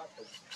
pacote.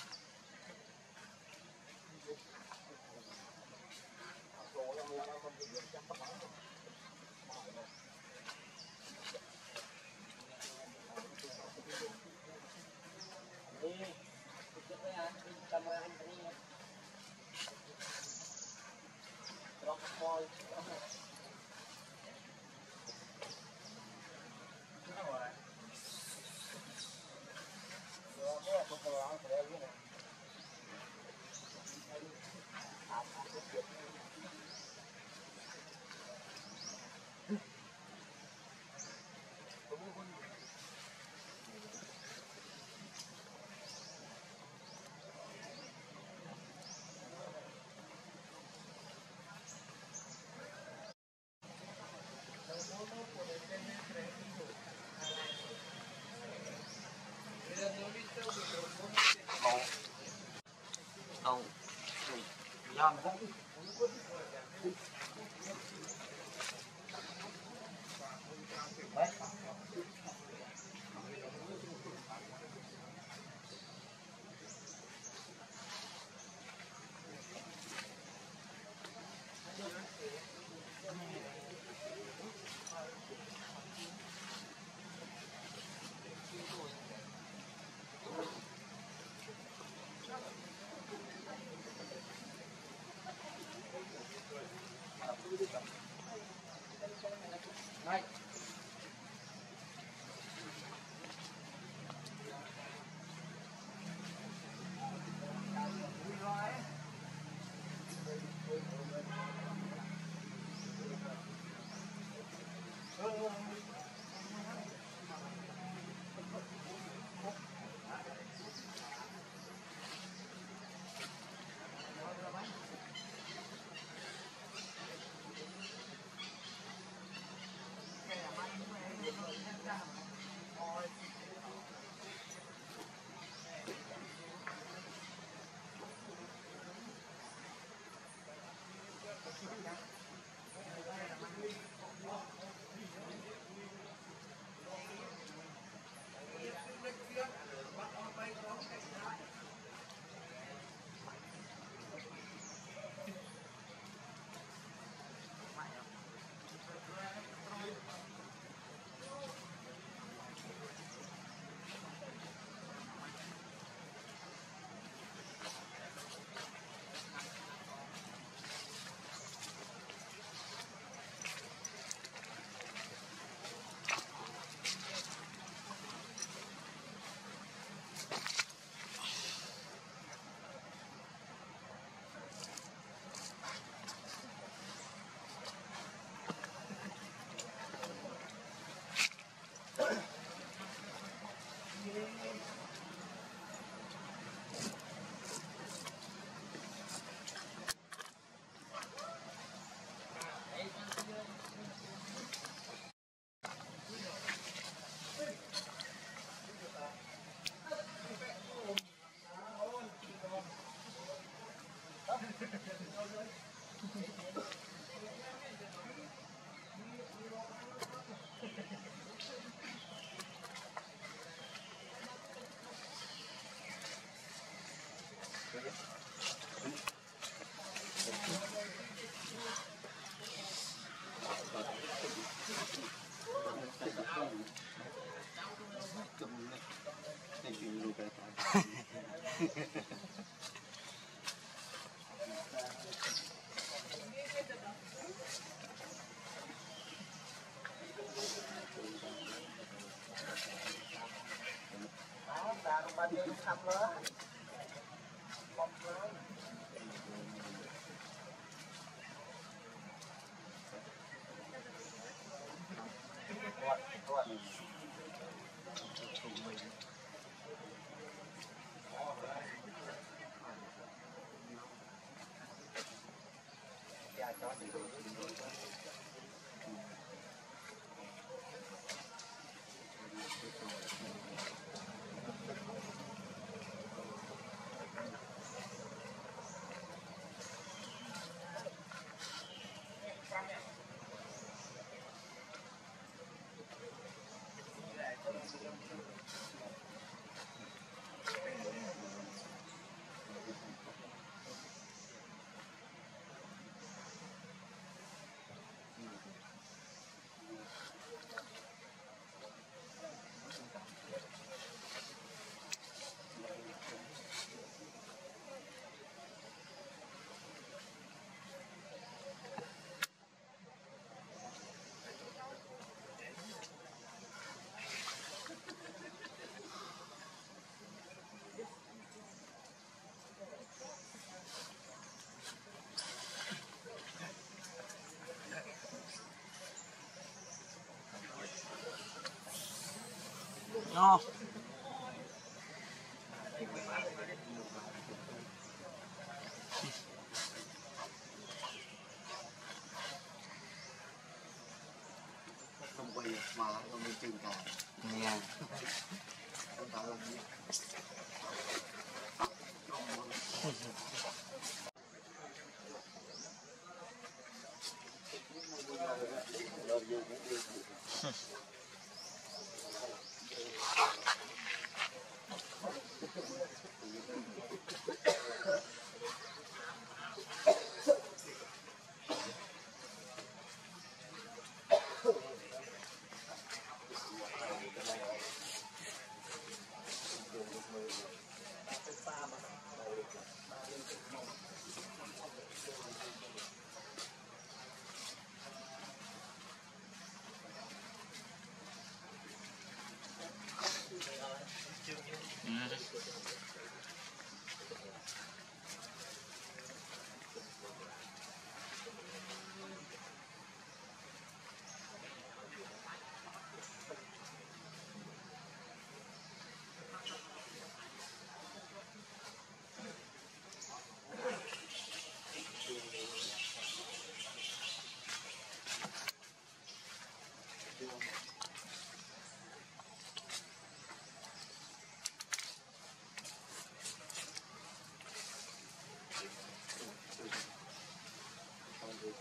Giang cũng 什么？Nó.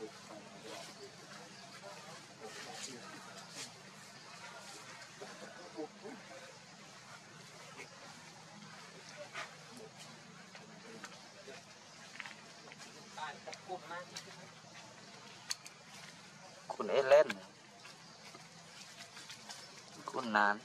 คุณเอเล่น คุณนาน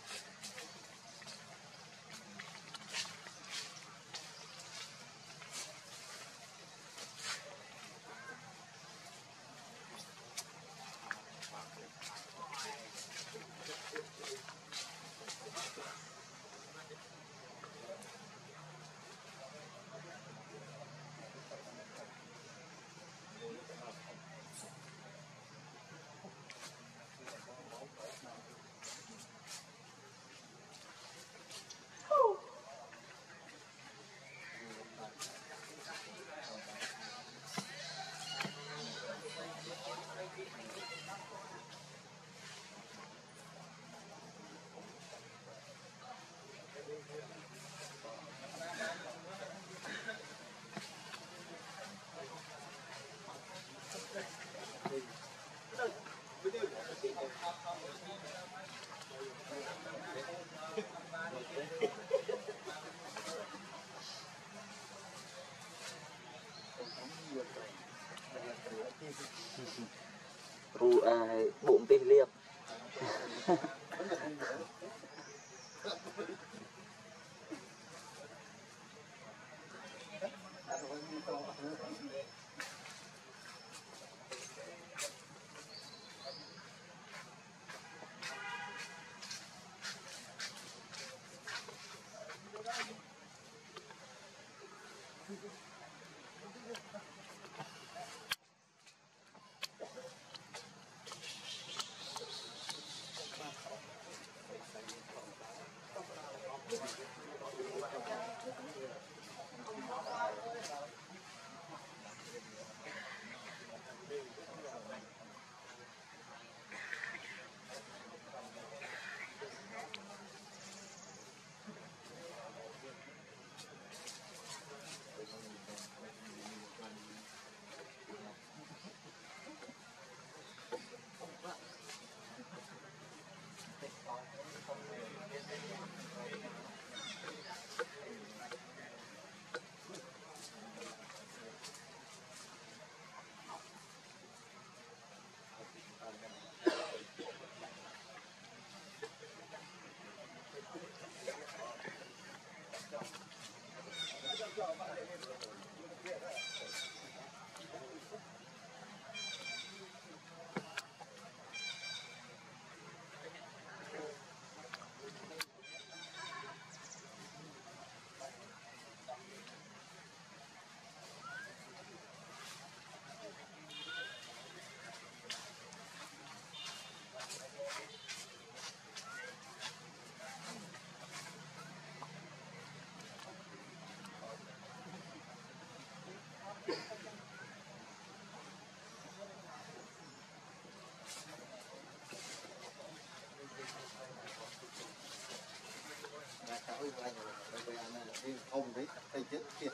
không đấy tay chết kiệt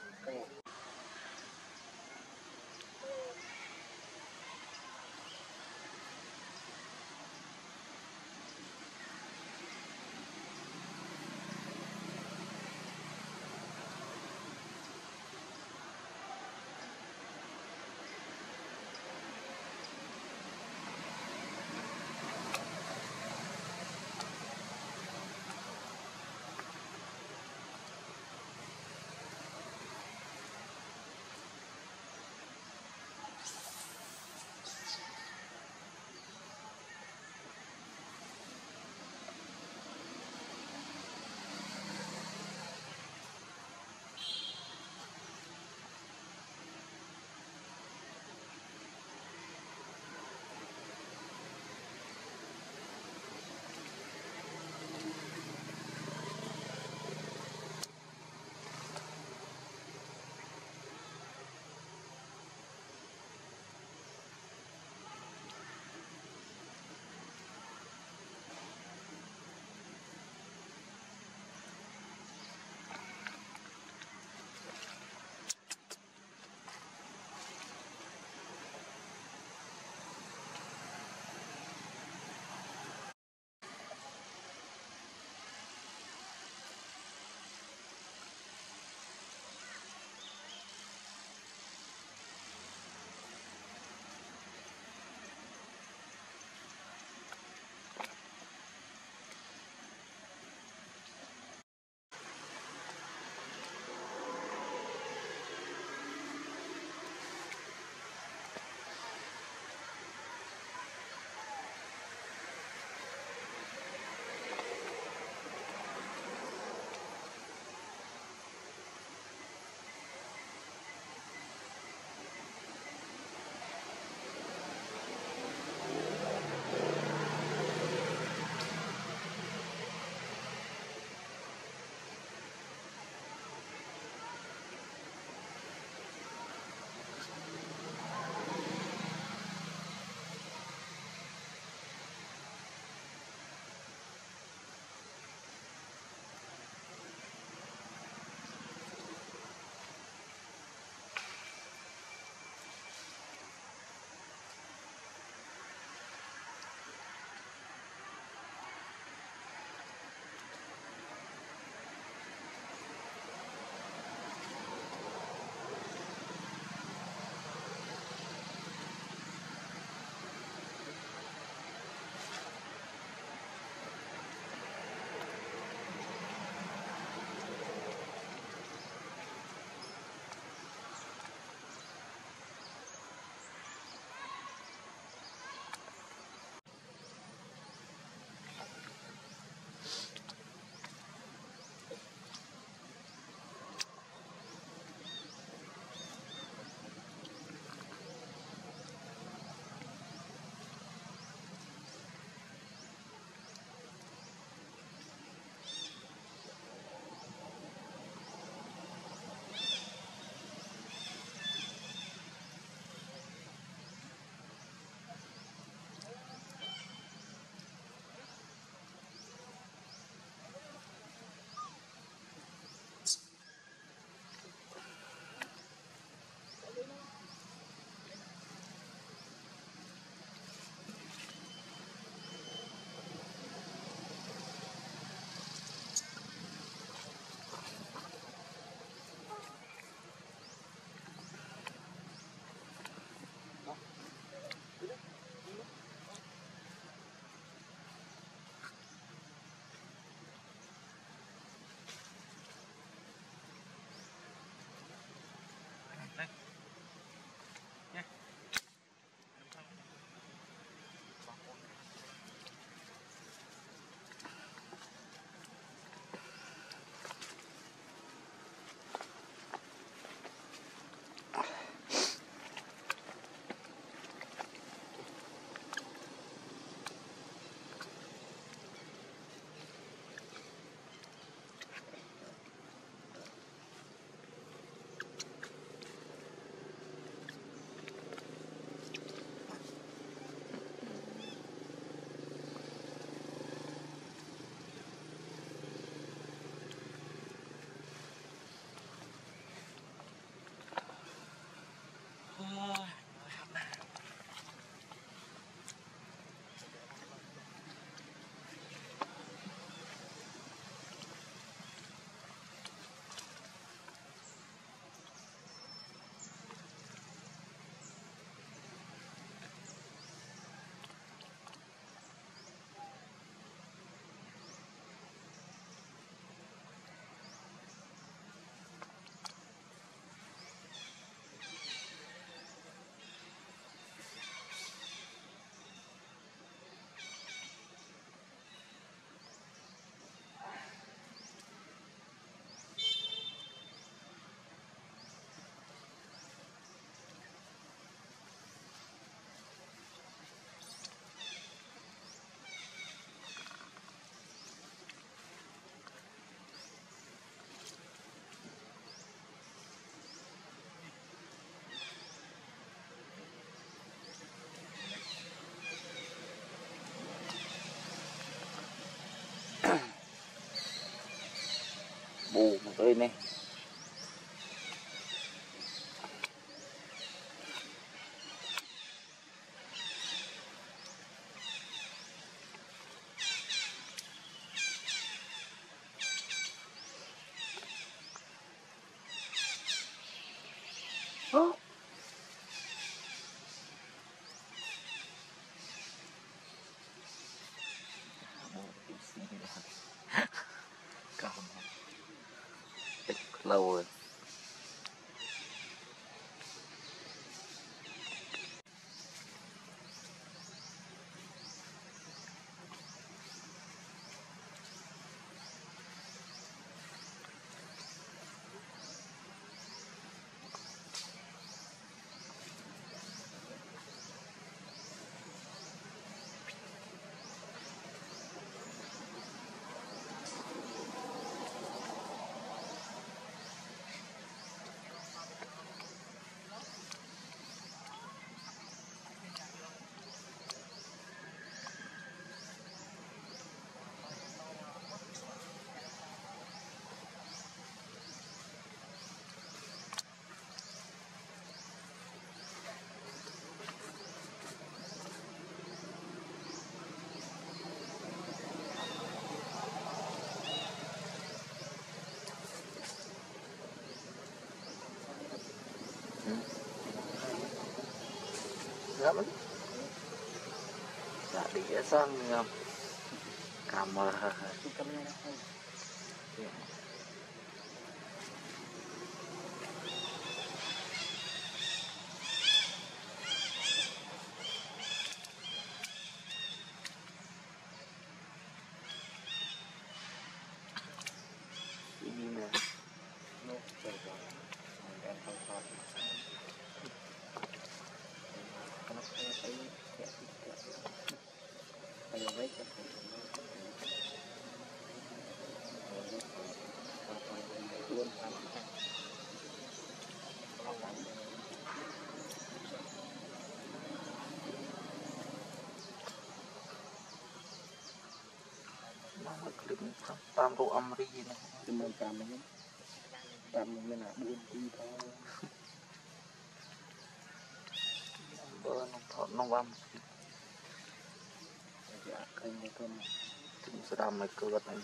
bù tới đây này lower. Lâu rồi. sang ngam. Kamar. Kamar. តាមរូអមរីនេះជាមួយតាមនេះតាមនេះមានអា4ទីផងបើនំថតនំវ៉ាំយ៉ាឃើញមកគុំស្ដាំមកគាត់ហ្នឹង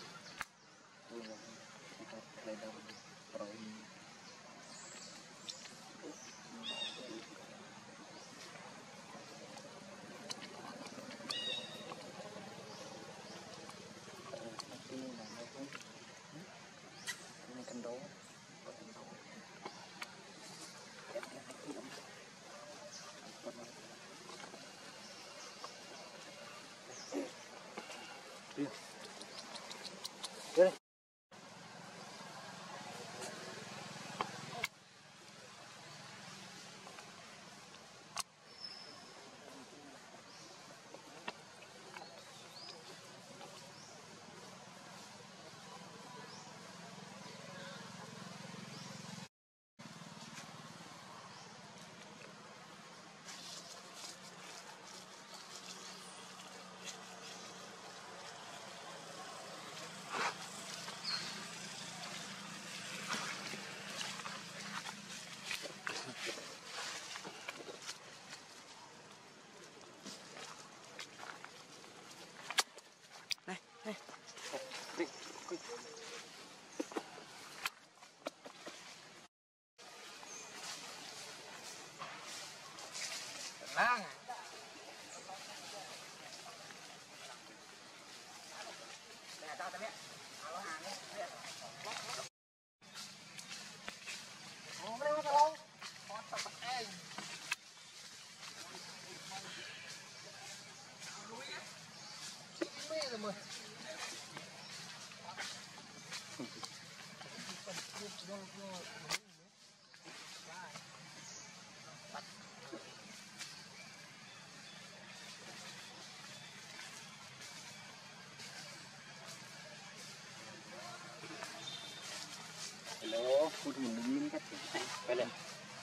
một mình đứng lên cắt này quay lên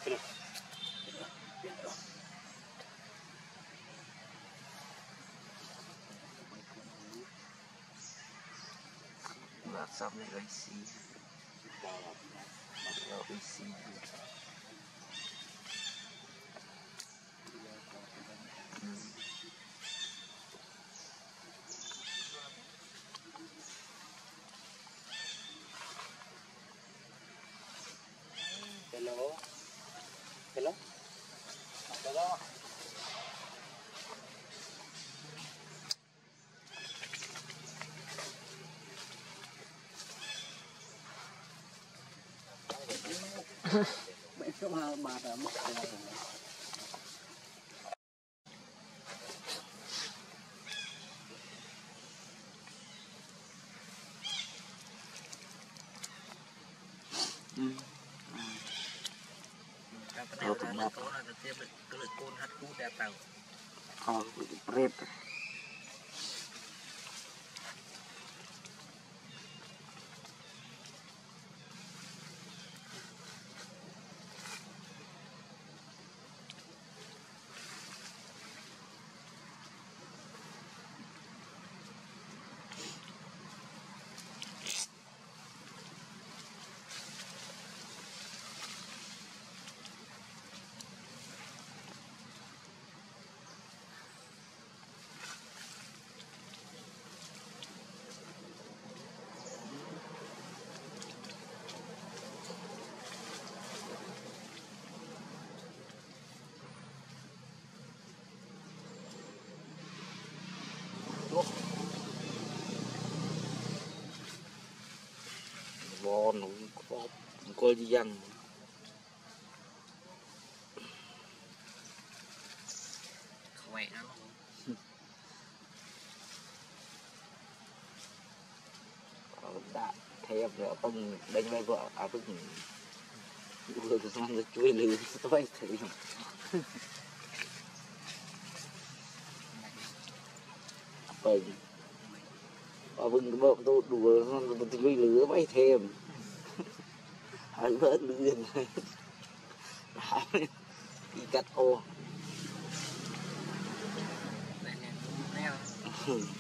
quay lên Lots of legacy. Legacy. Hãy subscribe cho kênh Ghiền Mì Gõ Để không bỏ lỡ những video hấp dẫn Hãy subscribe cho kênh Ghiền Mì Để không bỏ lỡ coi di dân khỏe lắm. Đã thấy em vợ đánh với vợ à bức vừa cái xong rồi chui lư tôi thấy Hãy subscribe cho kênh Ghiền Mì Gõ Để không bỏ lươn đi cắt ô តែនេះនេះ wow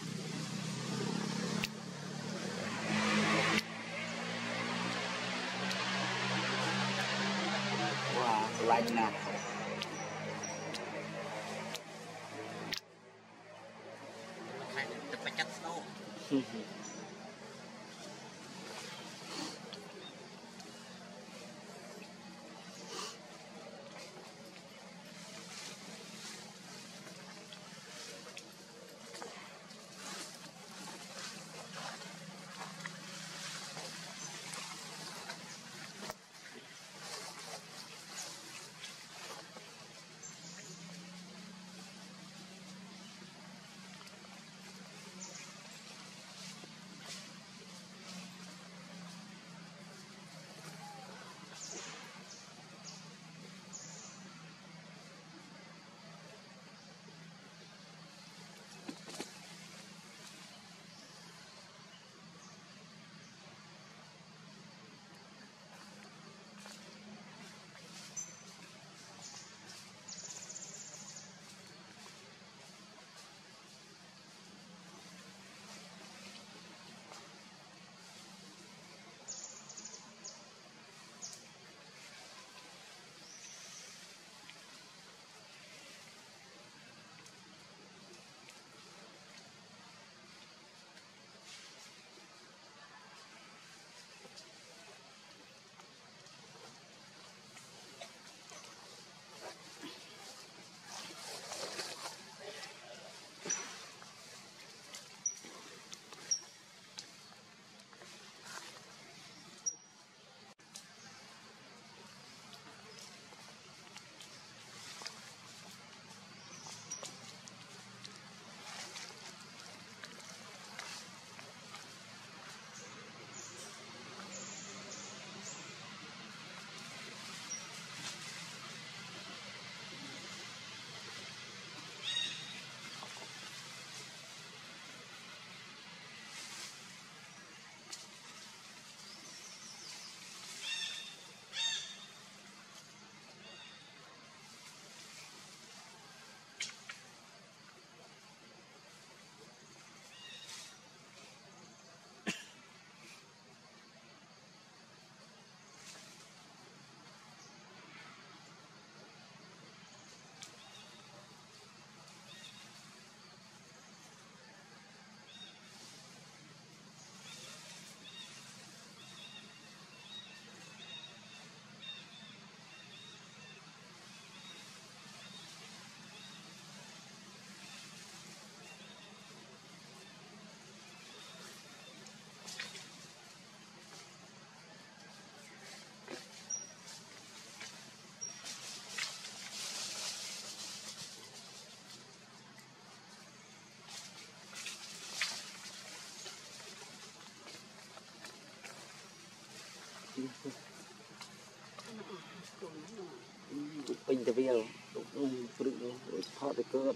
ពេញទៅវាលទុកនោះព្រឹកនោះផតទៅកើត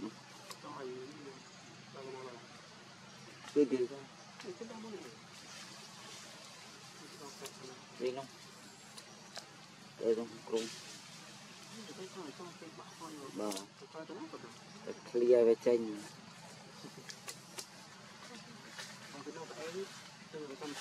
គឺទីទៅវិញនោះទៅក្នុងក្រុមបាទតែឃ្លៀវាចេញ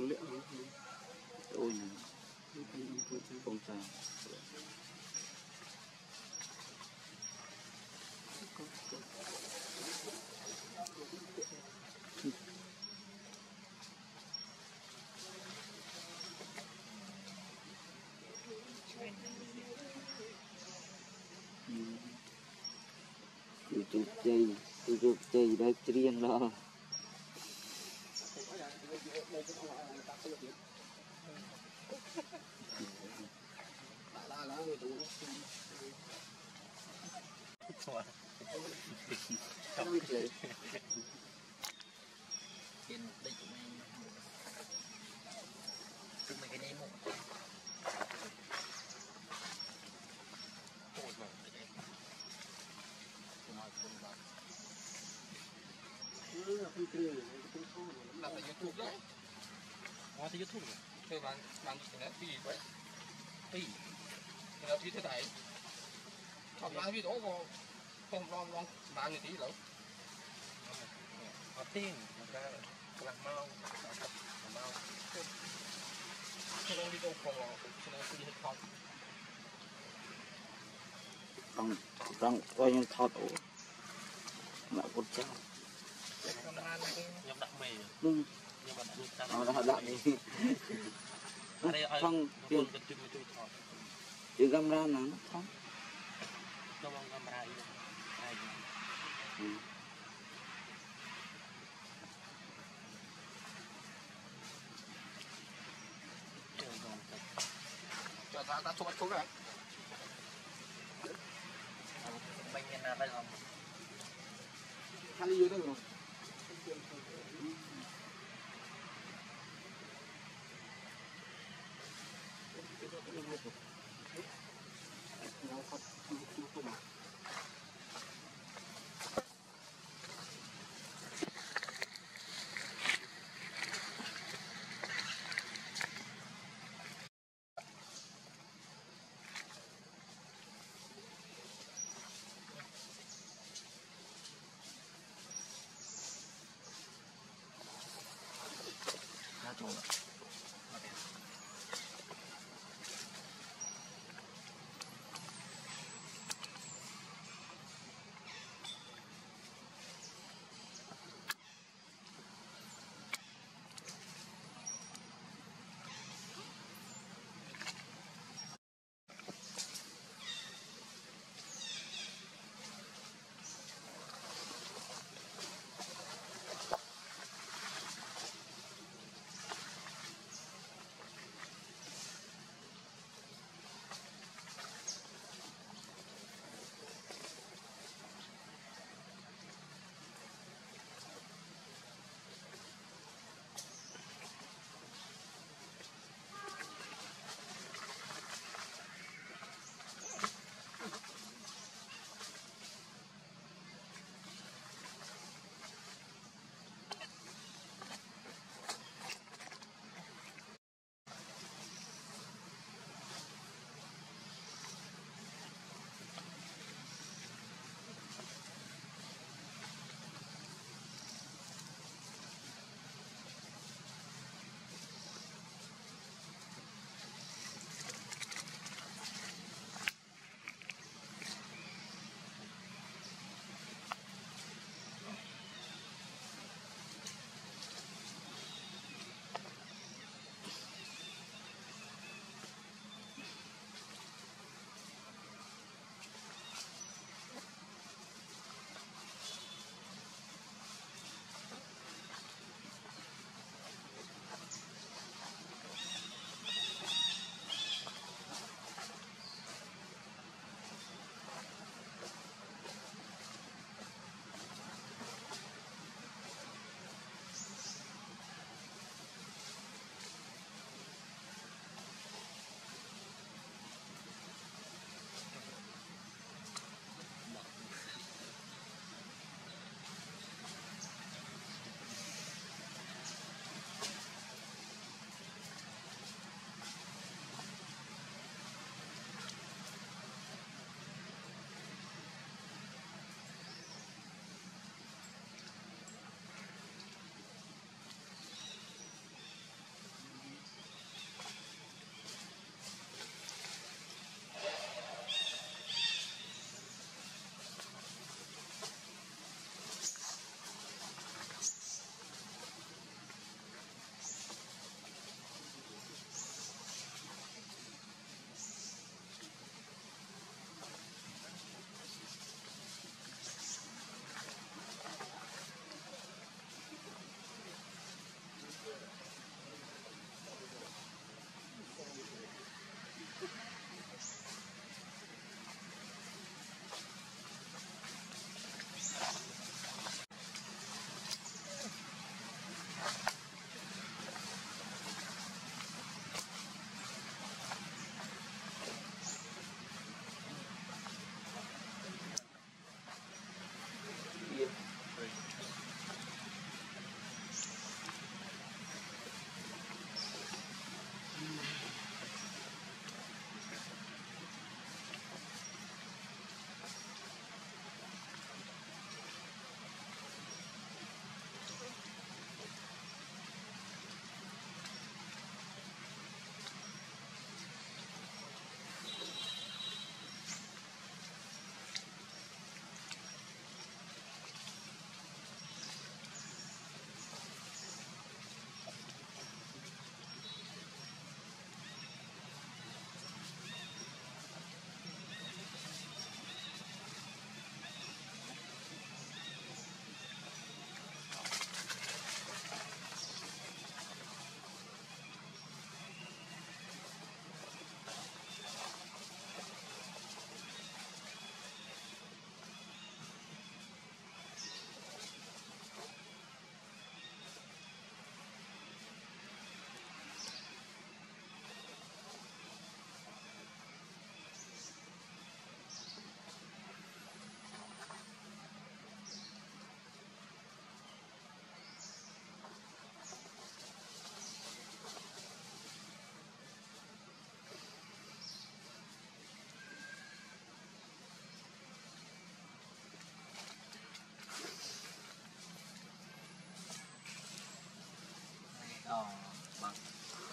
Ôi, không sao. Chụp dây, chụp đã riêng đó đây của mình Tức mấy cái này một Ôi mà cái này Tôi nói không bảo Làm là YouTube đấy Hóa thì YouTube rồi Thế bạn, bạn cái này vì vậy Vì Thế là vì thế này. Chọn lại vì đó có Không lo lo Bạn người tí đâu Ở tiên Người ta Lạc mau Lạc mau. Thế đó đi đâu không Thế đó đi hết không? Trong, trong, coi như thọt ổ. Mẹ con cháu. nhập đặng mì เอาละដាក់នេះថងយើងទៅជួយជួយថតយើងកាមេរ៉ាណាថងដល់កាមេរ៉ាអីហើយចូលដល់ទៅចូលដល់ទៅណាបាញ់មានណាទៅហ៎ខាងយូរទៅនោះ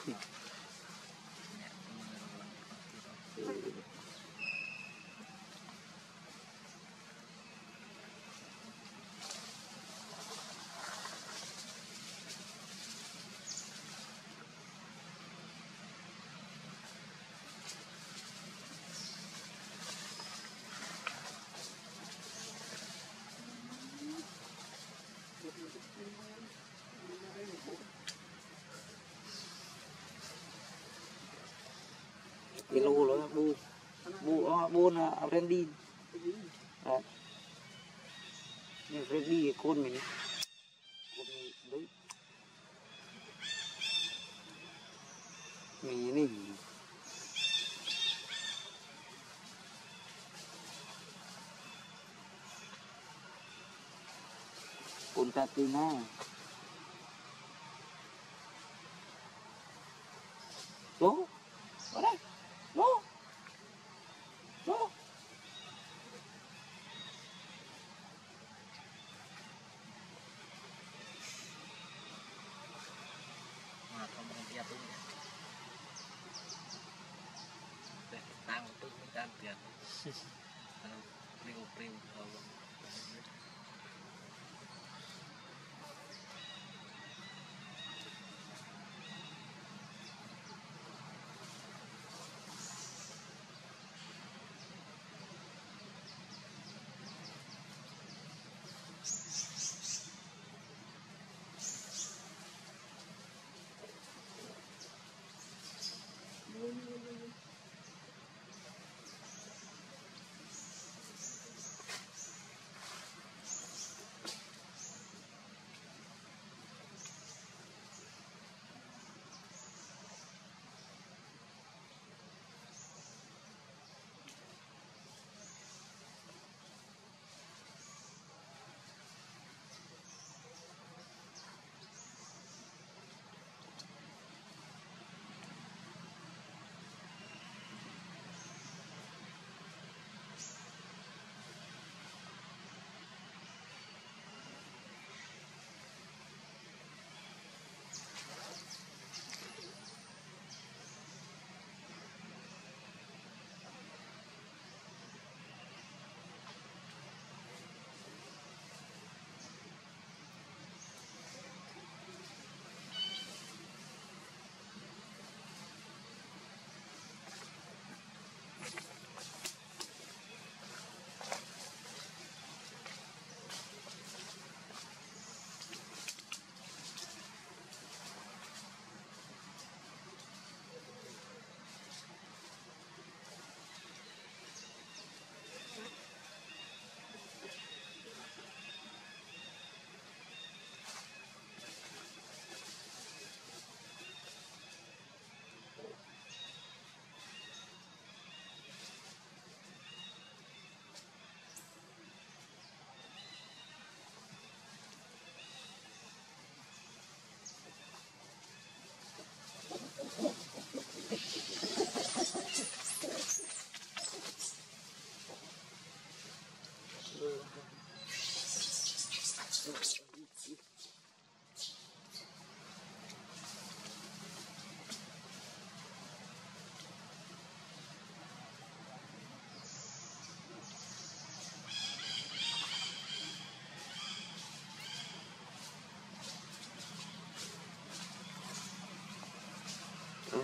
technique. Cái lô đó bu bu à, bu là Randy Đấy. Nhưng Randy cái con mình con mình đấy mình này con ta tin na Go. Ở đây. Go. Go. mà không không gia tung để tăng một chút mới tăng tiền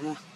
Đó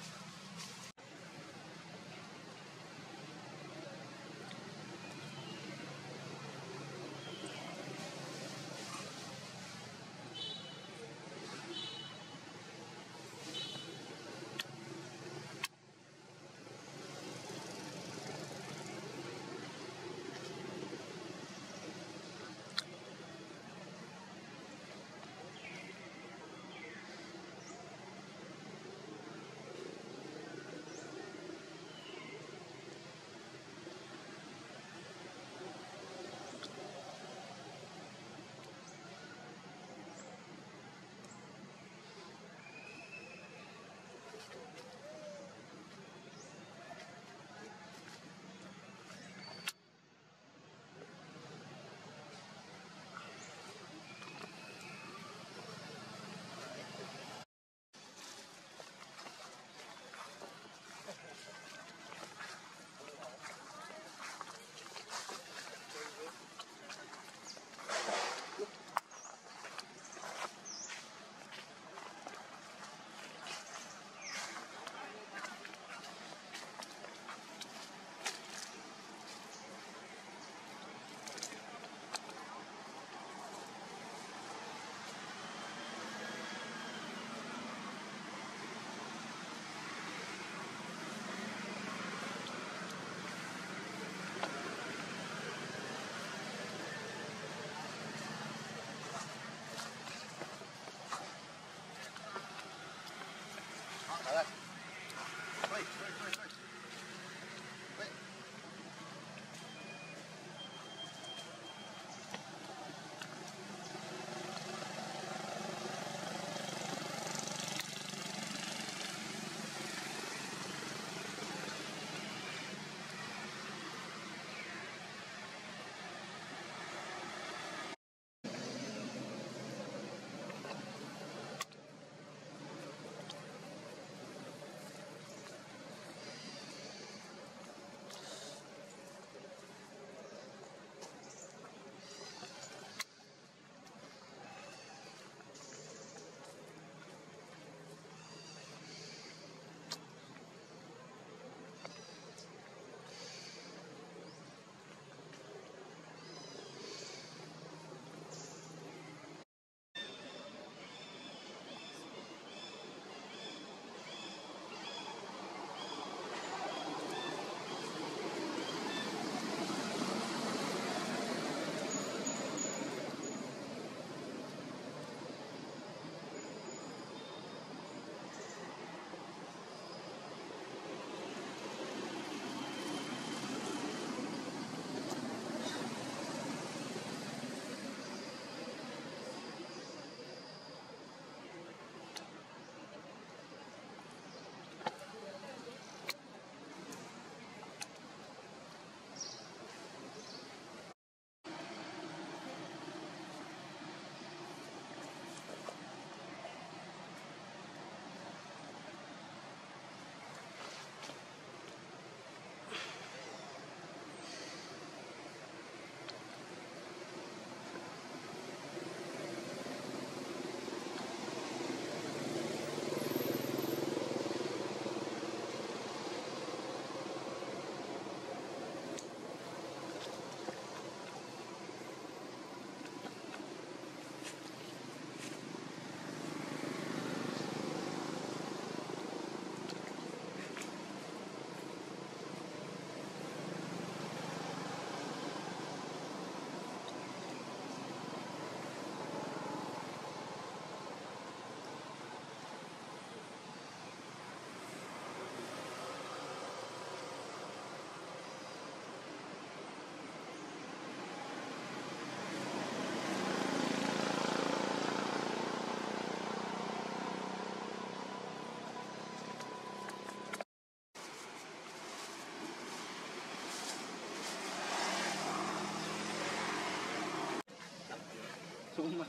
mà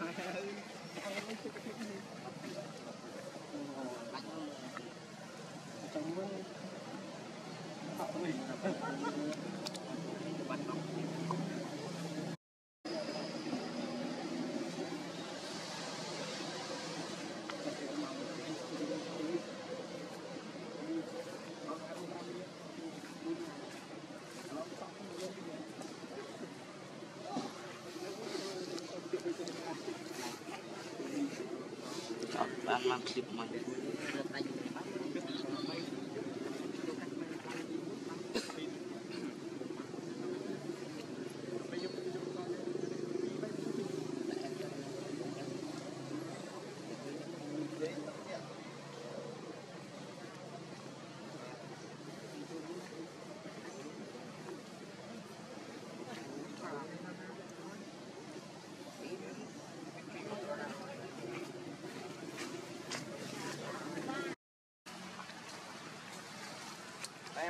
trong mình clip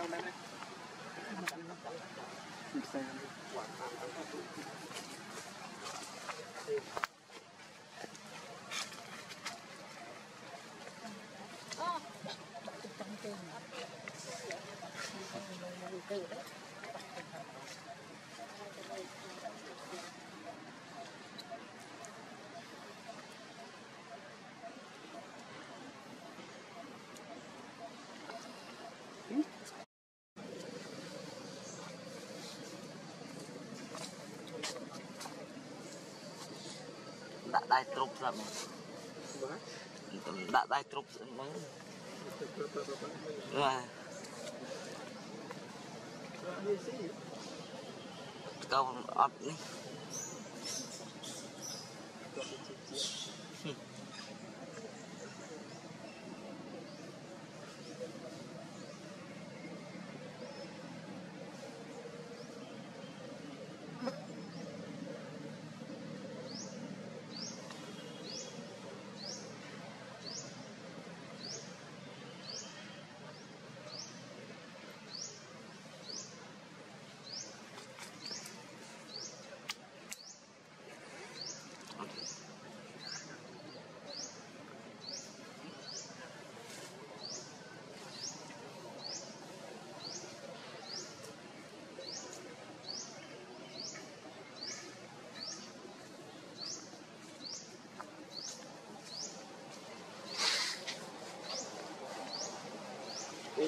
600. ដាក់ដៃទ្រុបស្រាប់មកដាក់ដៃទ្រុបស្អីមើលបាទកោអត់នេះ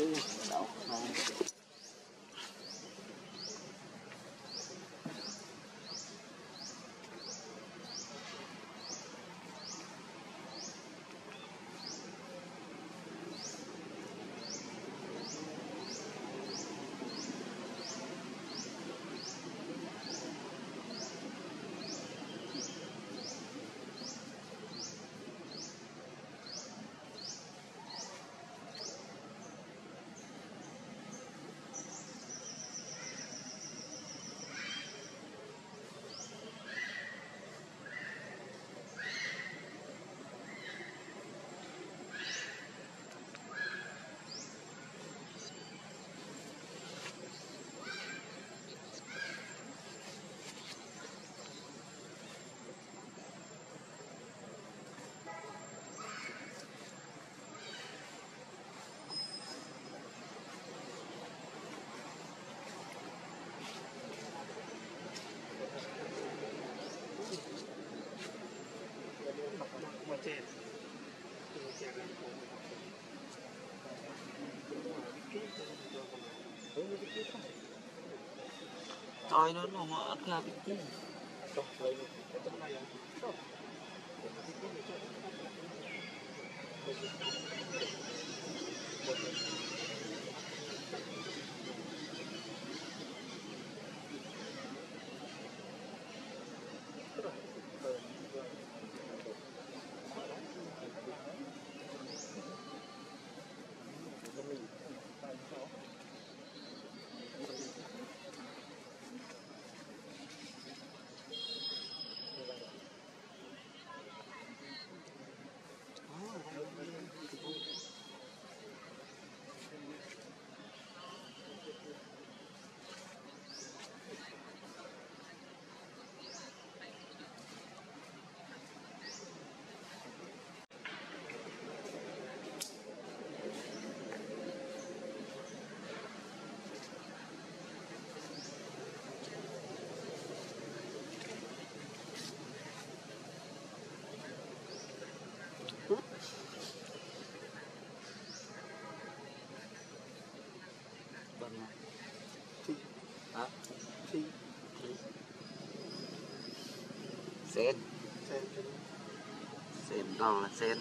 ừ đâu đâu Tôi nó nó nó ra bị เซนเซนกล้องละเซน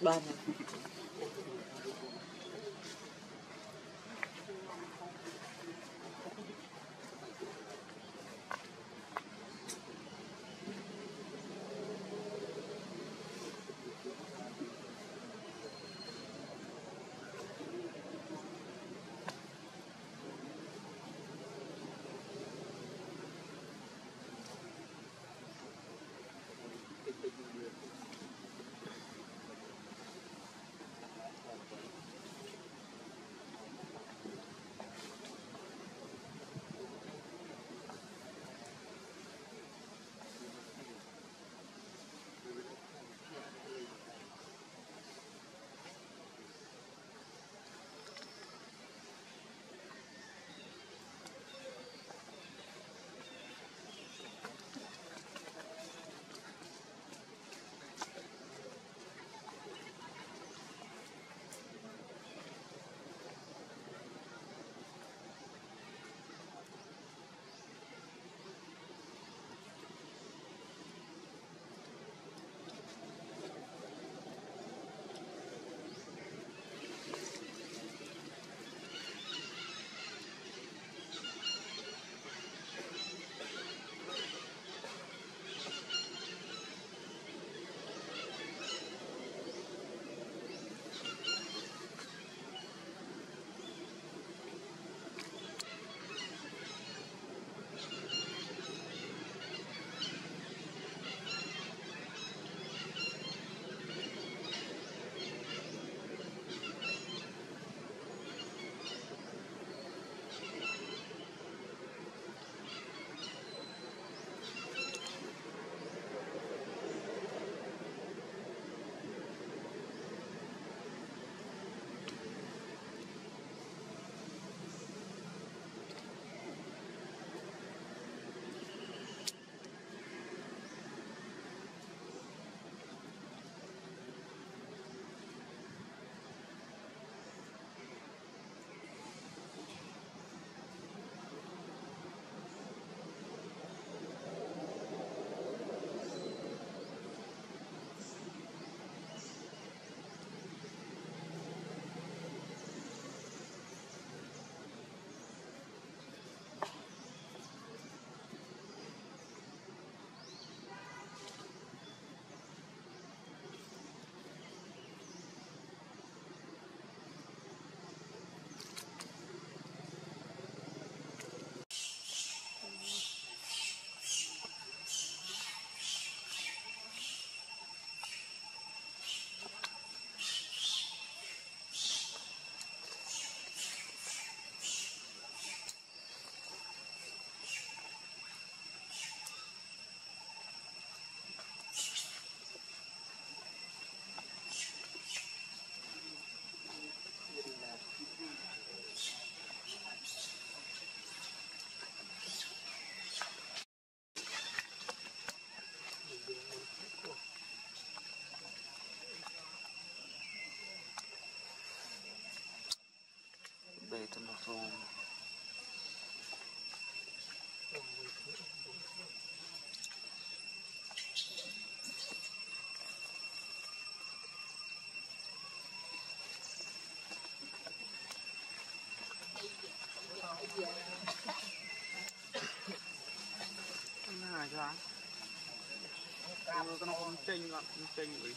Ba ngày. cool. Cái này ra. Cái nó không chênh lắm, không chênh vậy.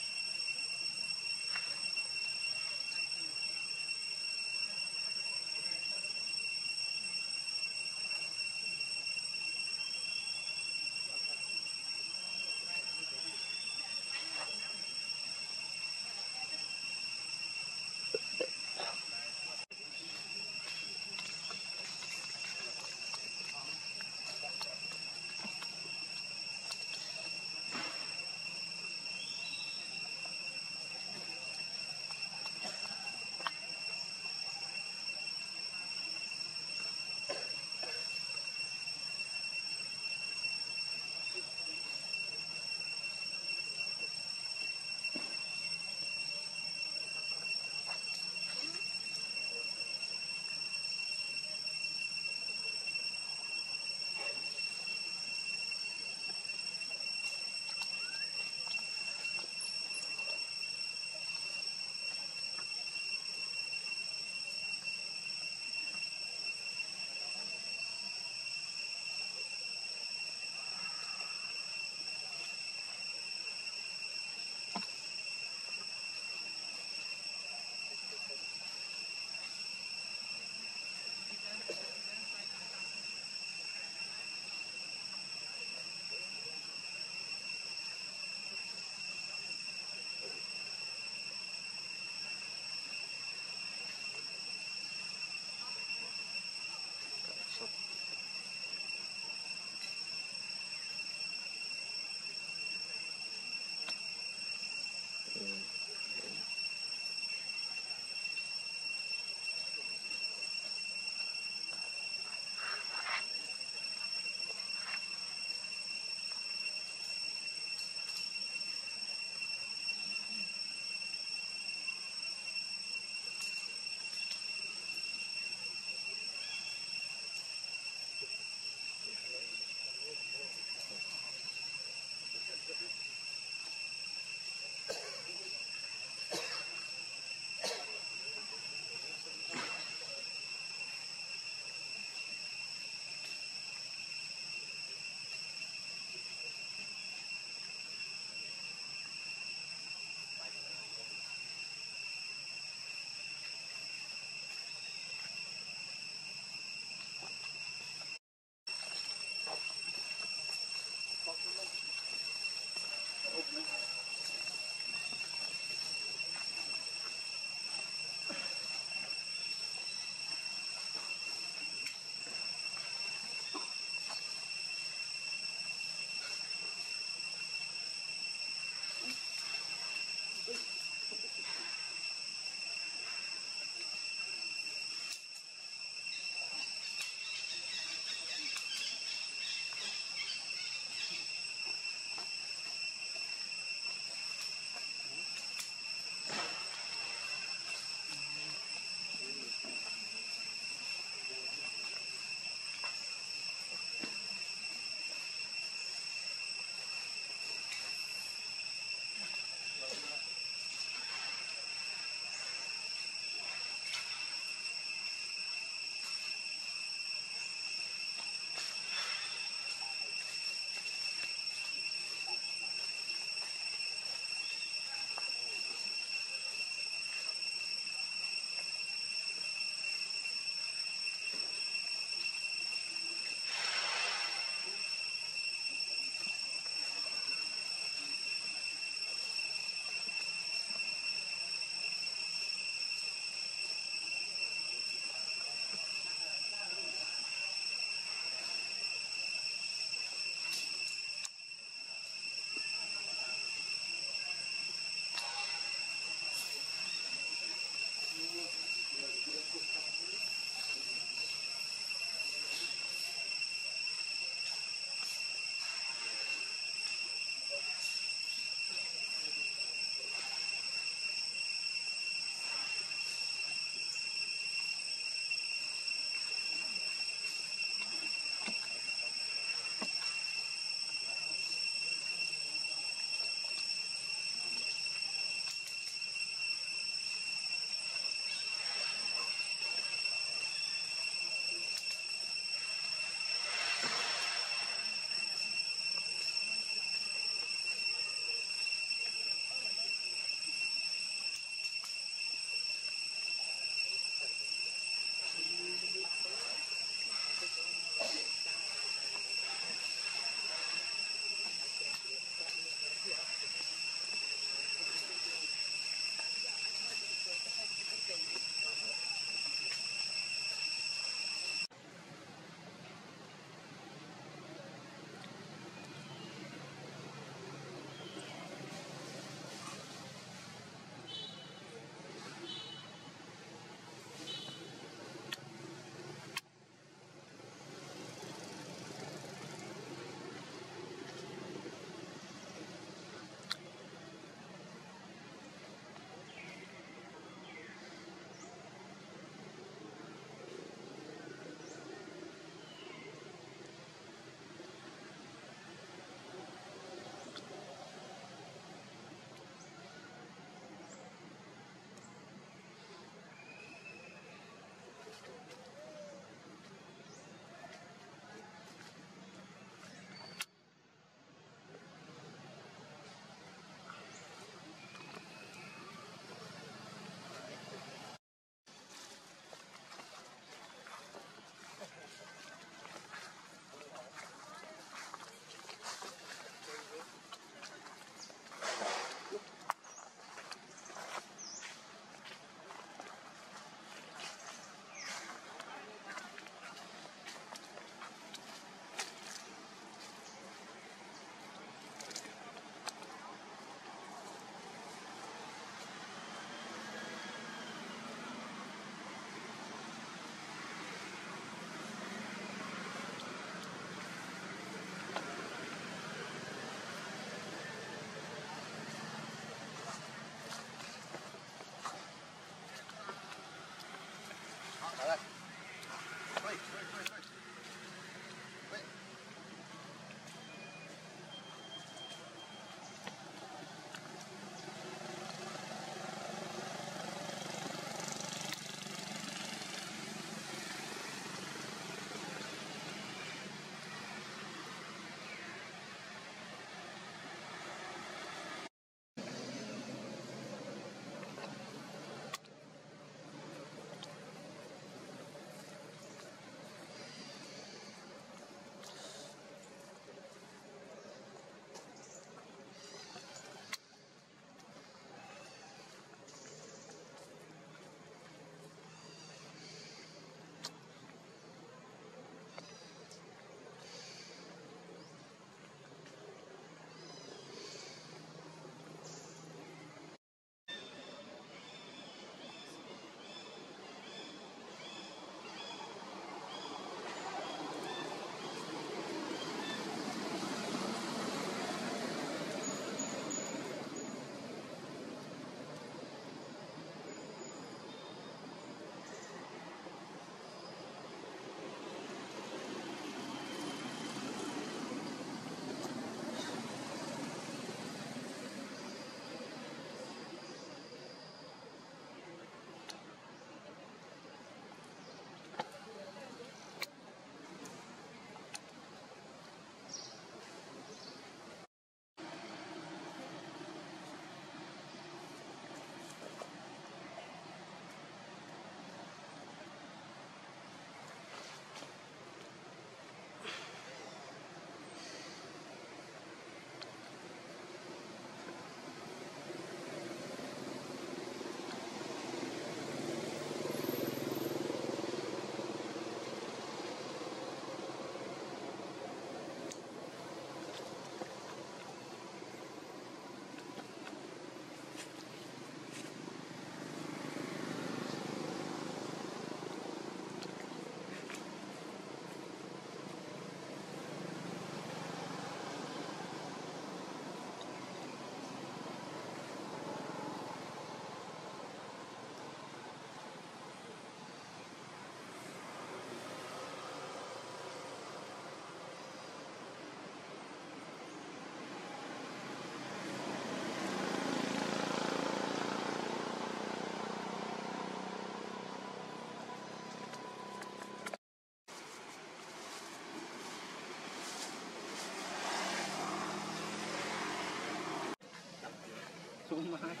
Thank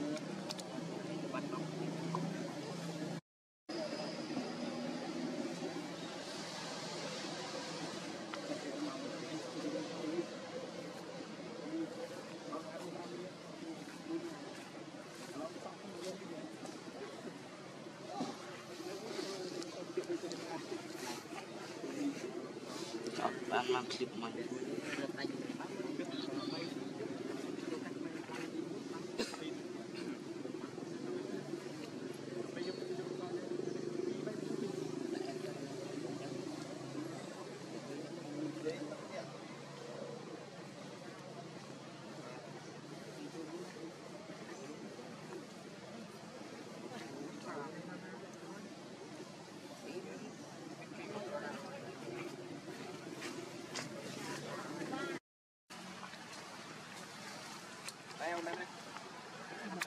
you. Chọn bạn làm clip mình Leo lên đấy.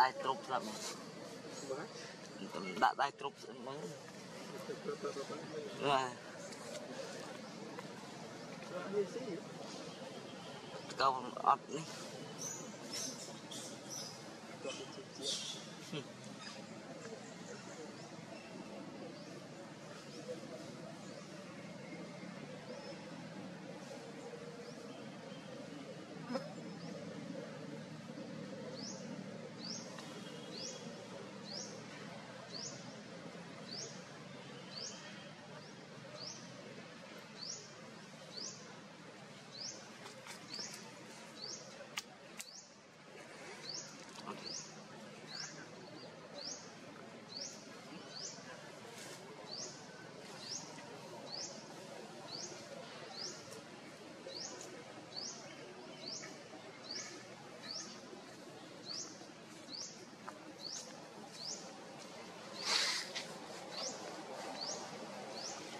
ដាក់ដៃទ្រុបស្រាប់មកដាក់ដៃទ្រុបស្អិនមើលបាទកោអត់នេះ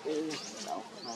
Ừ, đâu, đâu.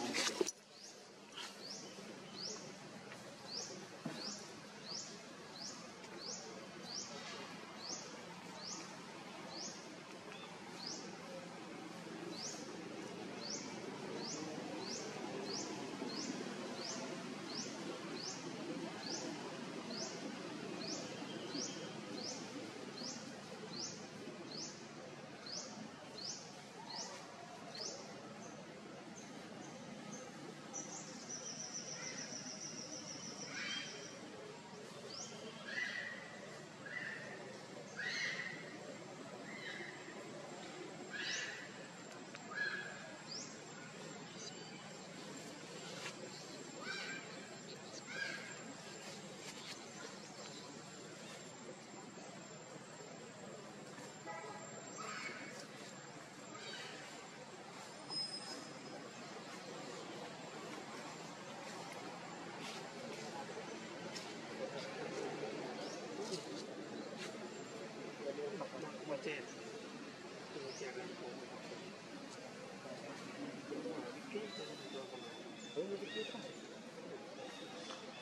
Hotel.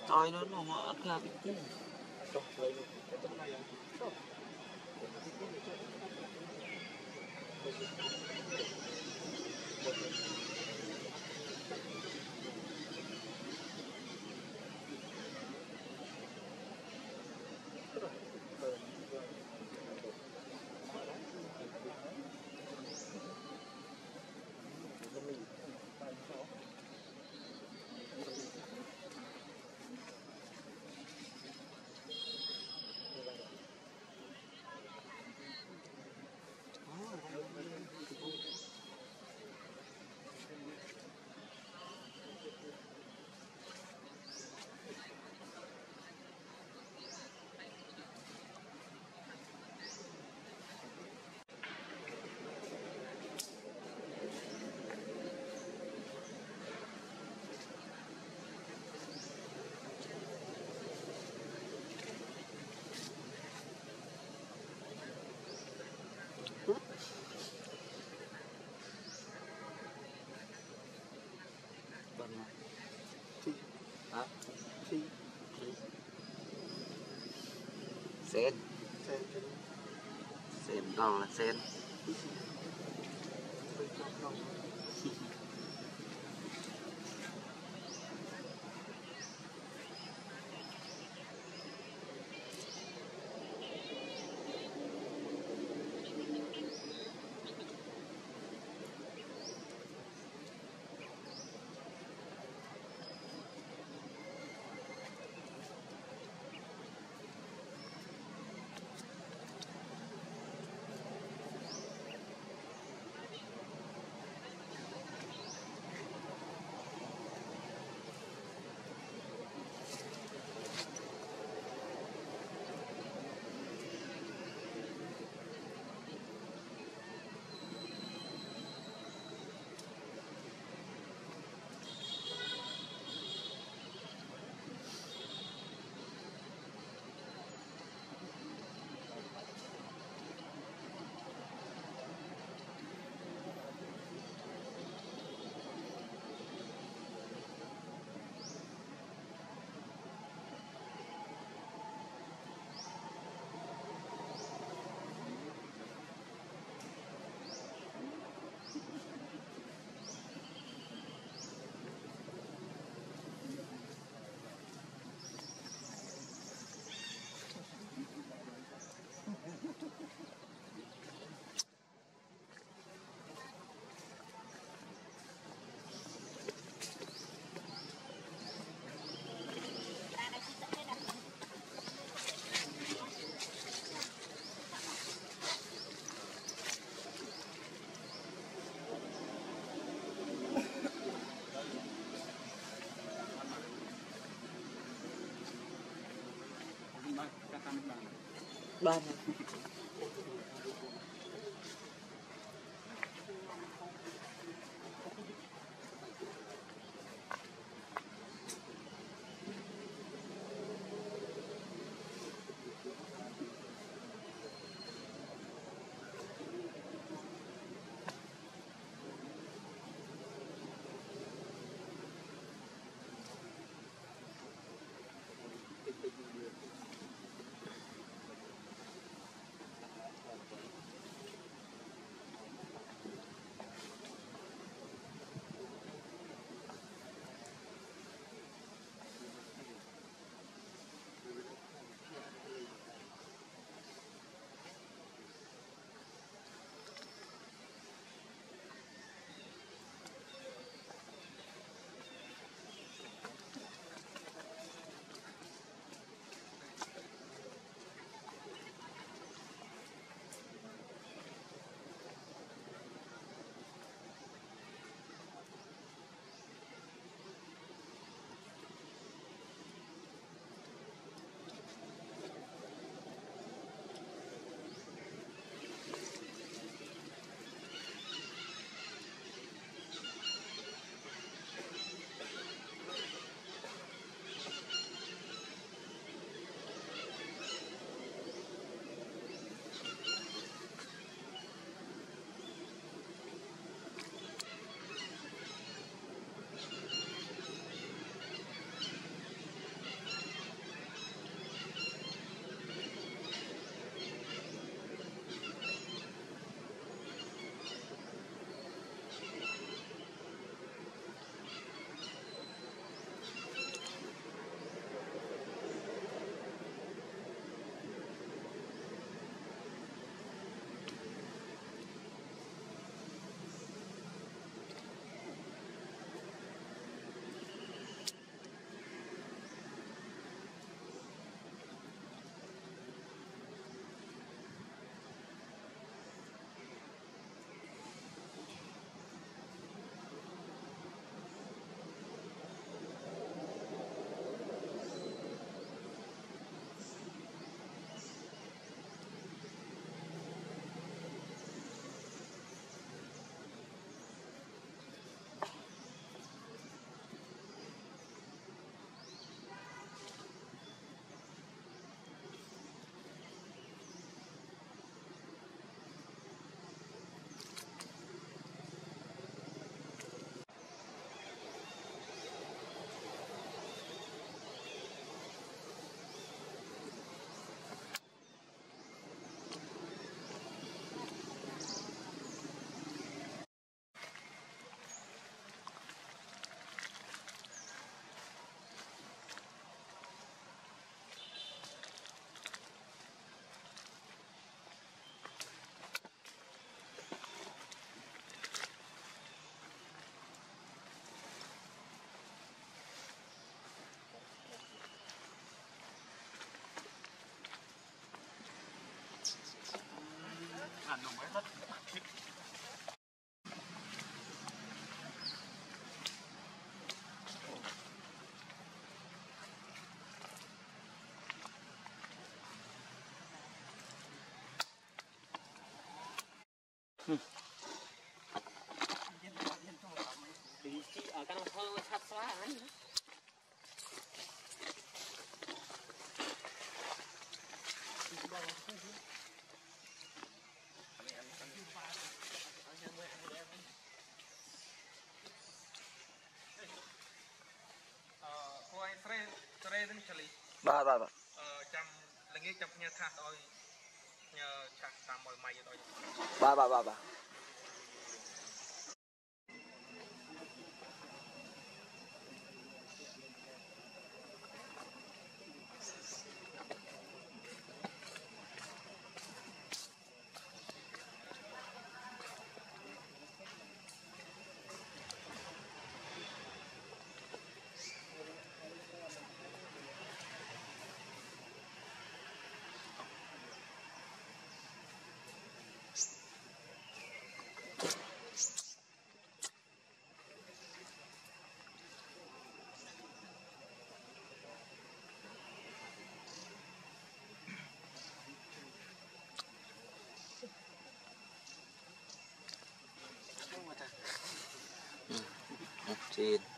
Tôi nó nó ngọt ra cái kia. Trời ơi. Sen. Sẽ cho sen còn là sen. Tôi cho nó Mas, kata mana? ba ตีน เนี่ Đi chị ở căn phòng sát xóa hả? feed.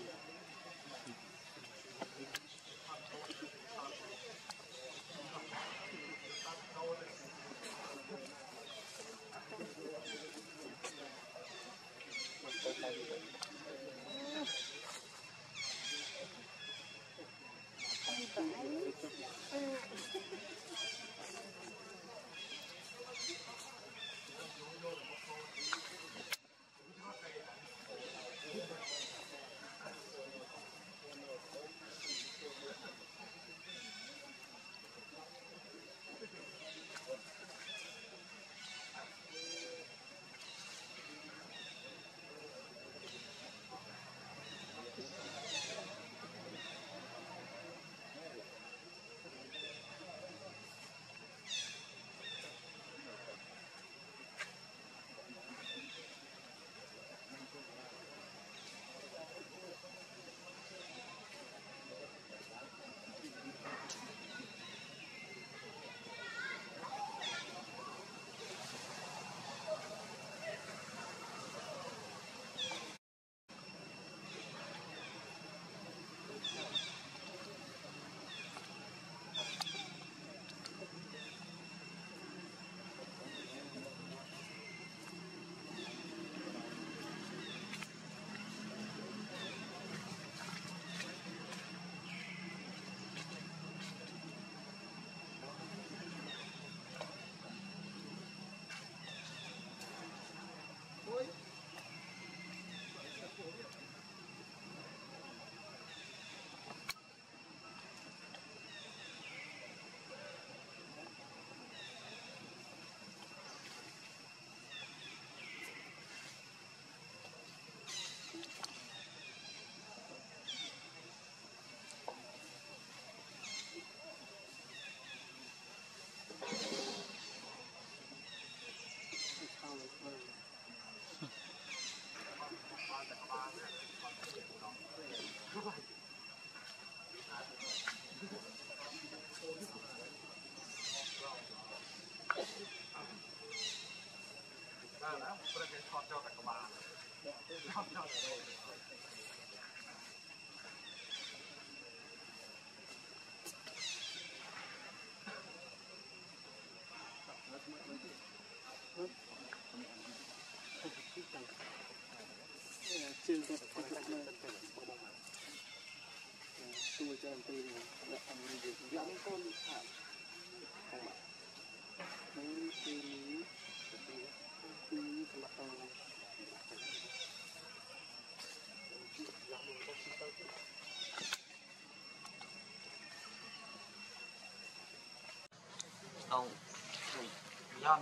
chưa có quan tâm tôi cho anh tôi là anh việc lắm con phạm Không. Giòn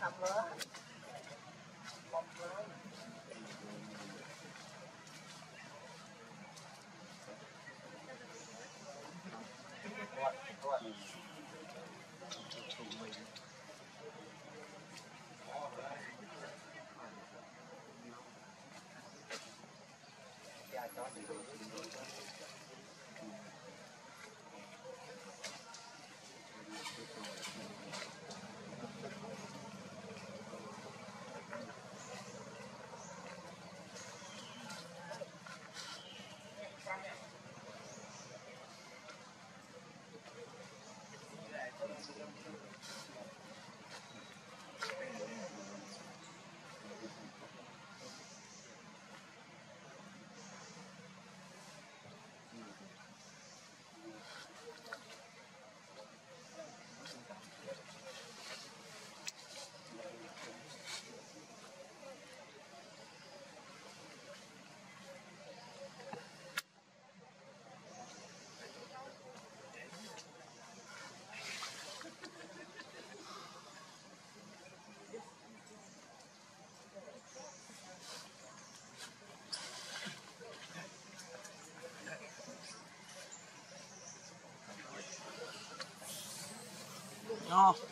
Pablo Oh.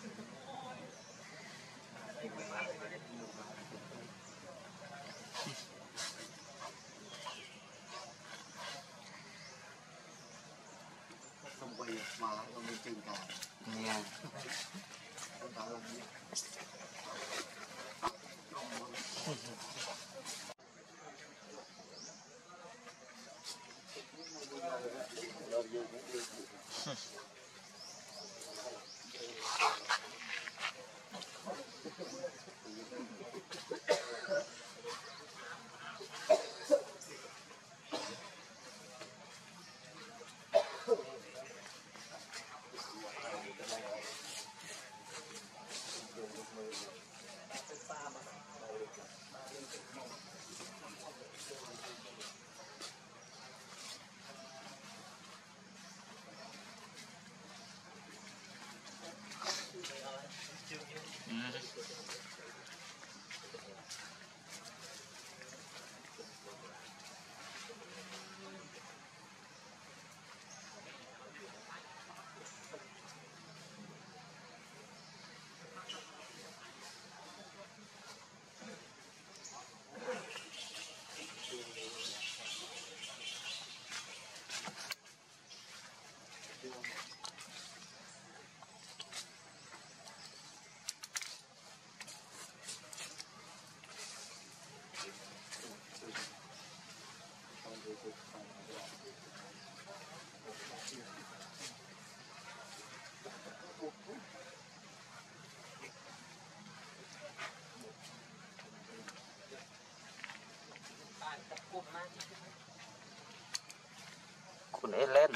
คุณเอเลน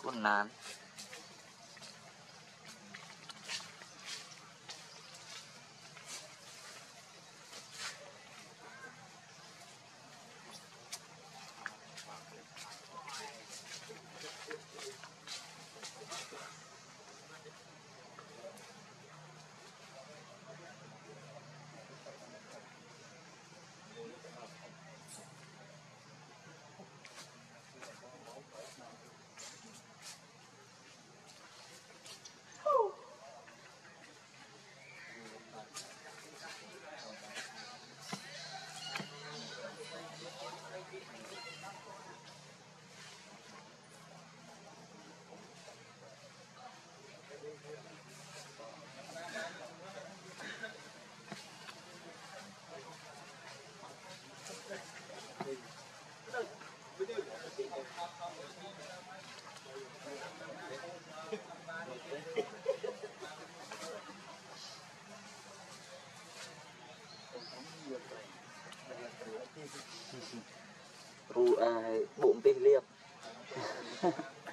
คุณนาน Merci.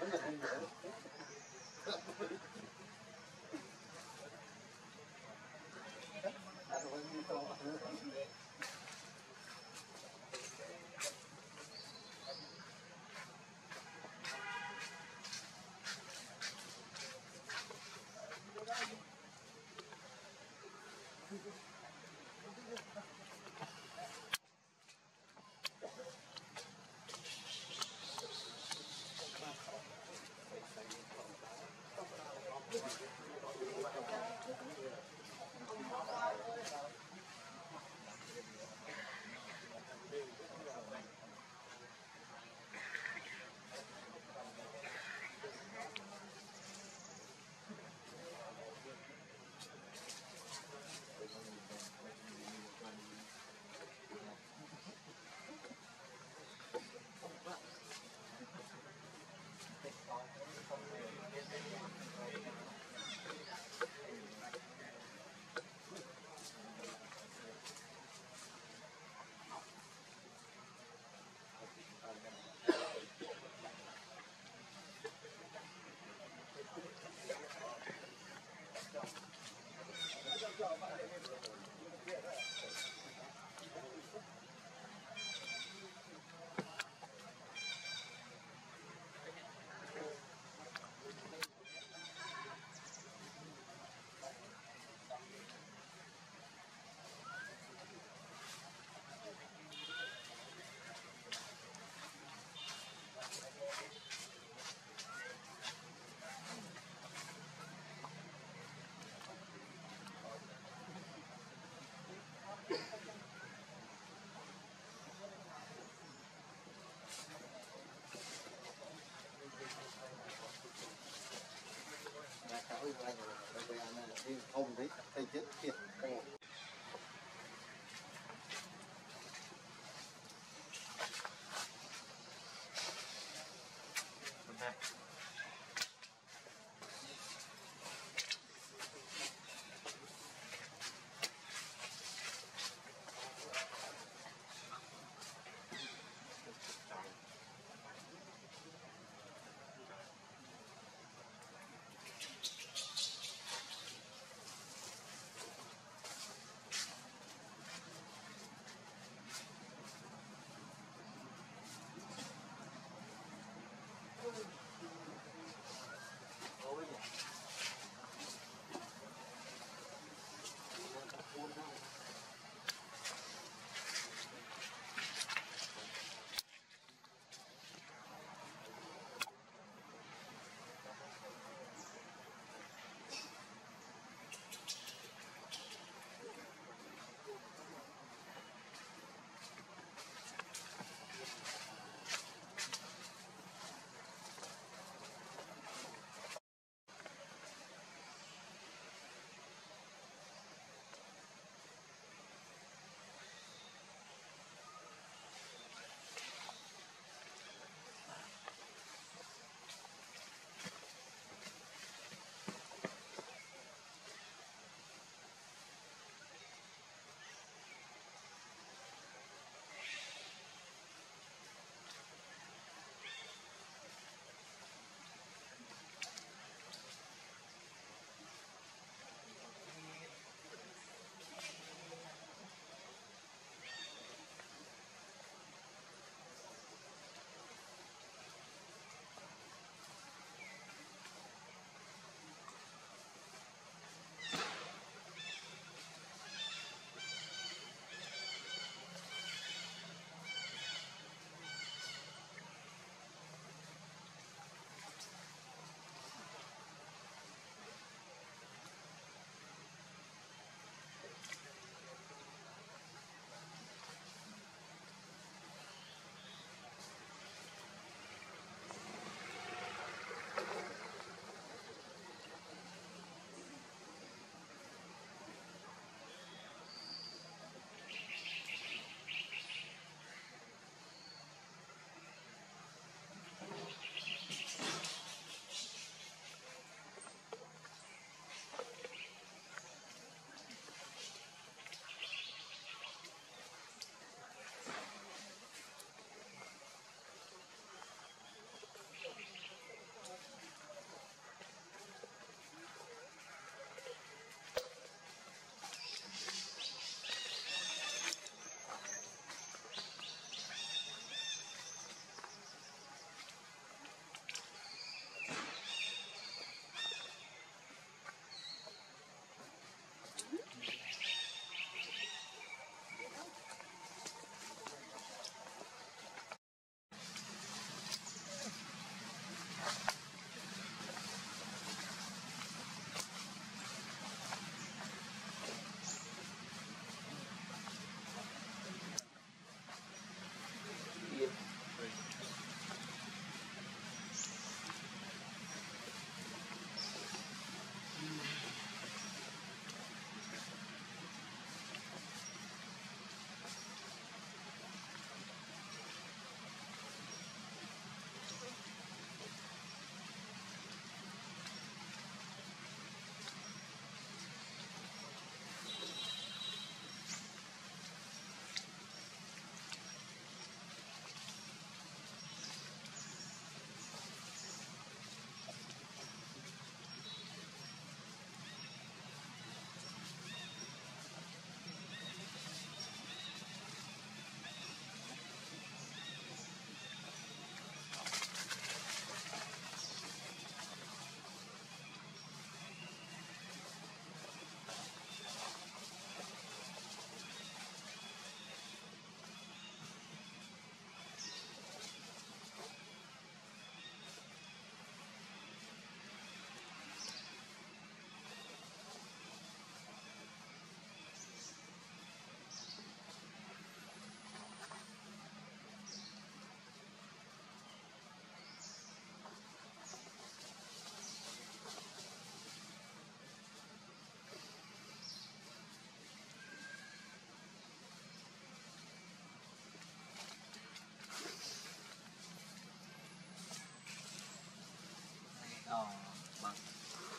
Không thấy thầy chết. thiệt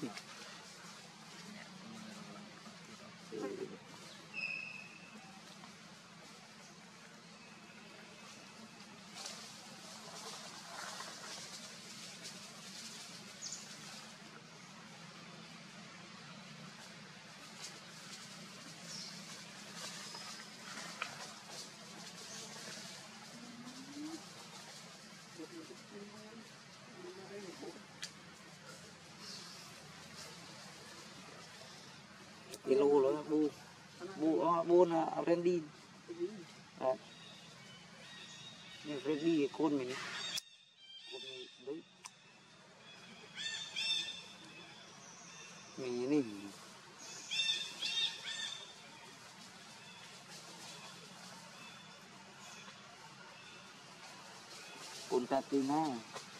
beaucoup. Cái lô đó bu bu à, bu là Randy. Đấy. Nhưng Randy cái con mình. Con mình đấy. Mình này. Con ta tin na Lô,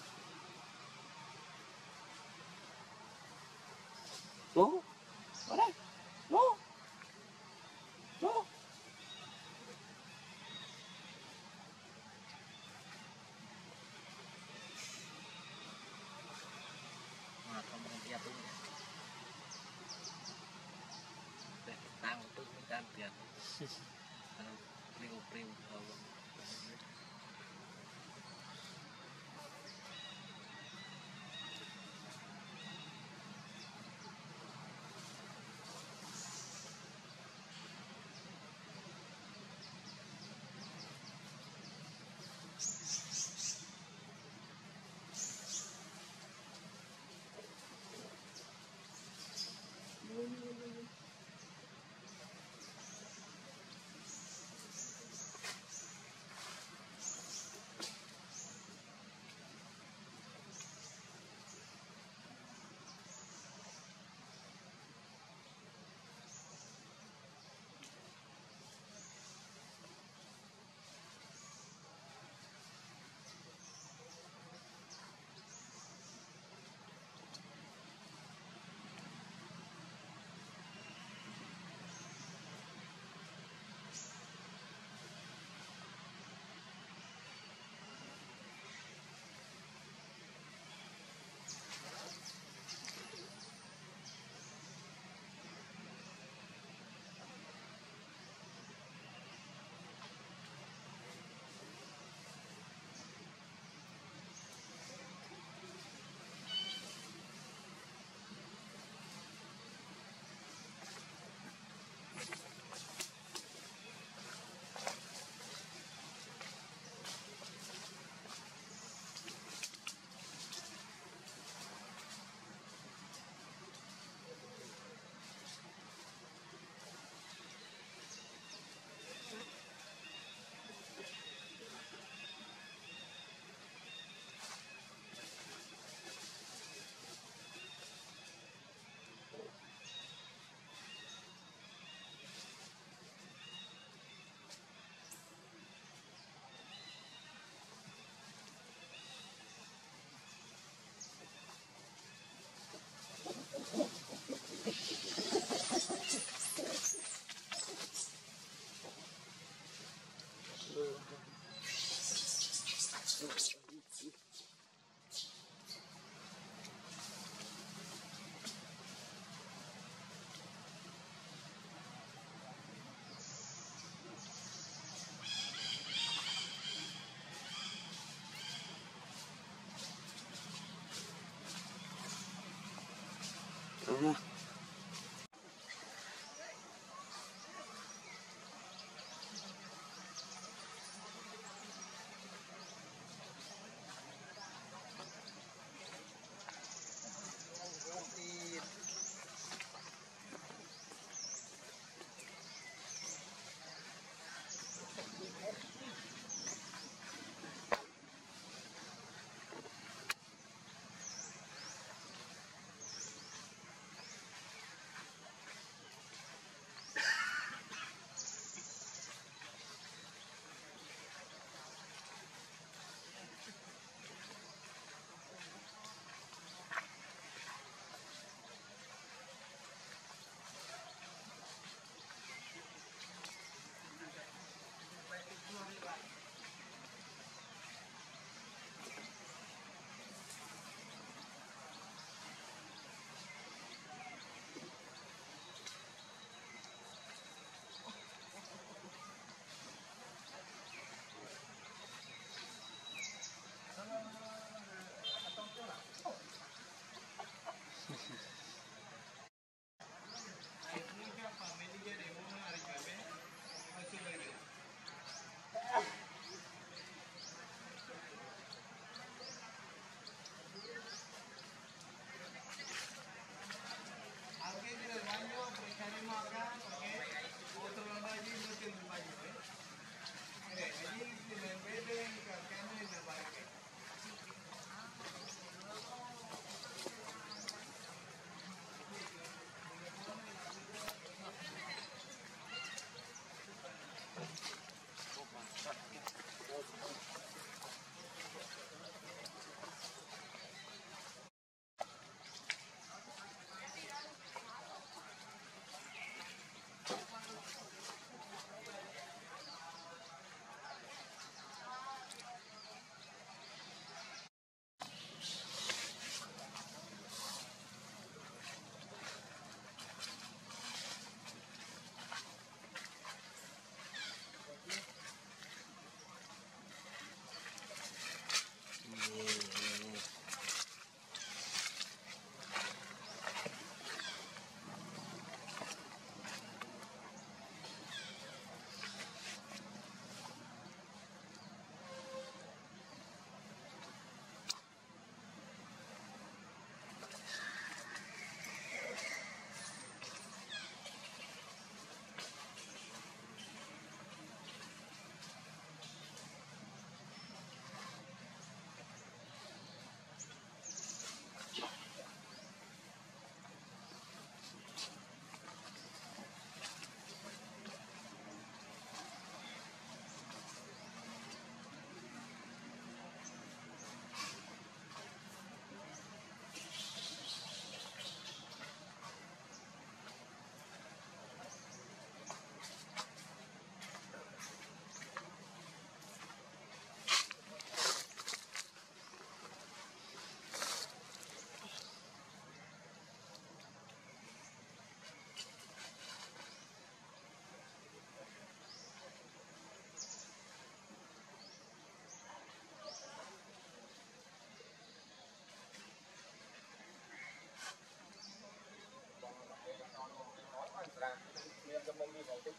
más.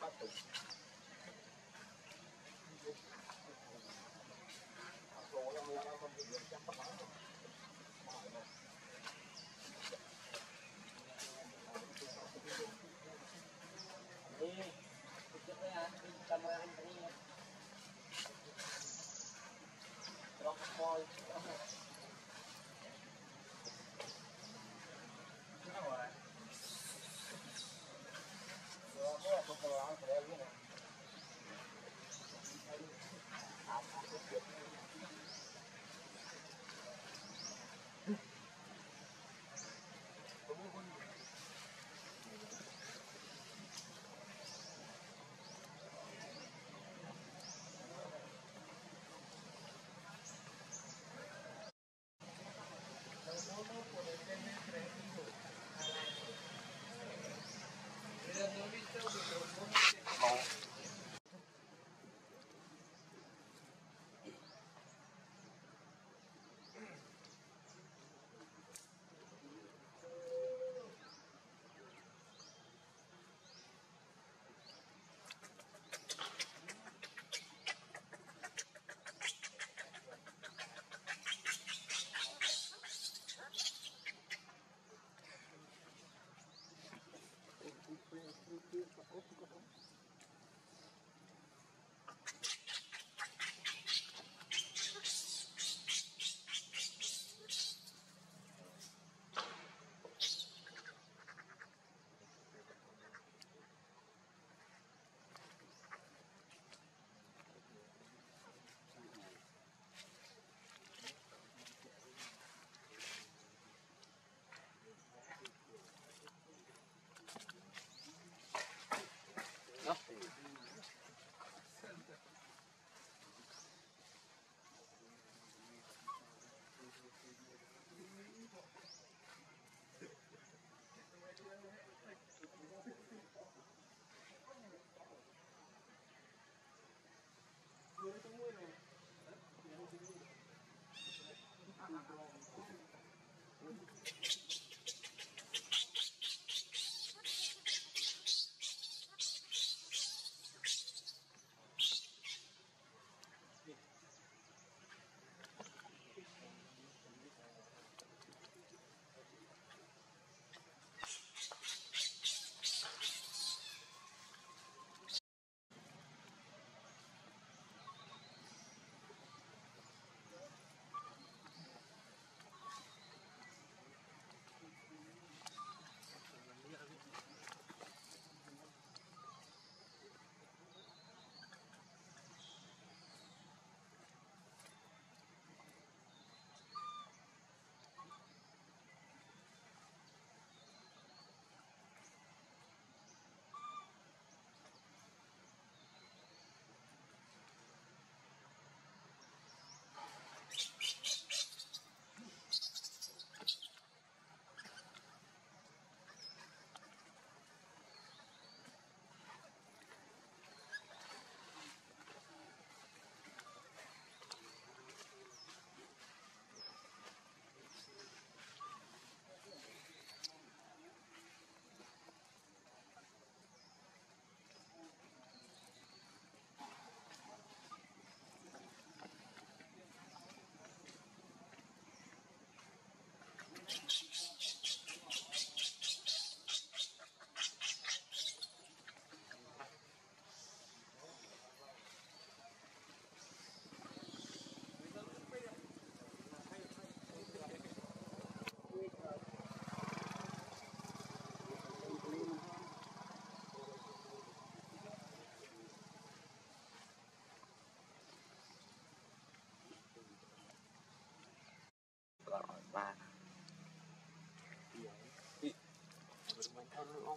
patrão. But every now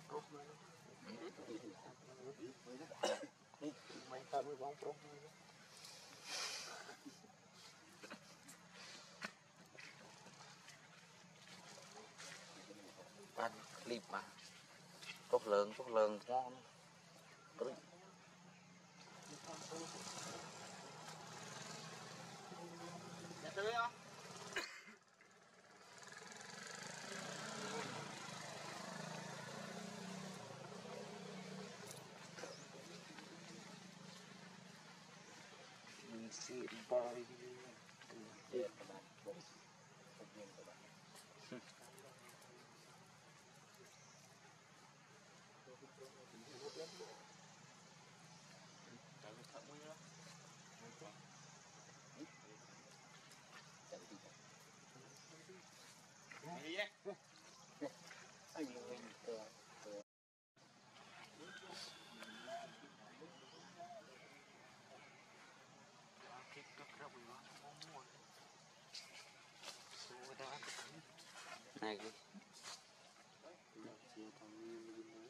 ប្រុសមើលនេះមិនតើមើលបងប្រុសមើលបានឃ្លីបមកទុកលើងទុកលើងផង Này cái chia thằng mình mình nói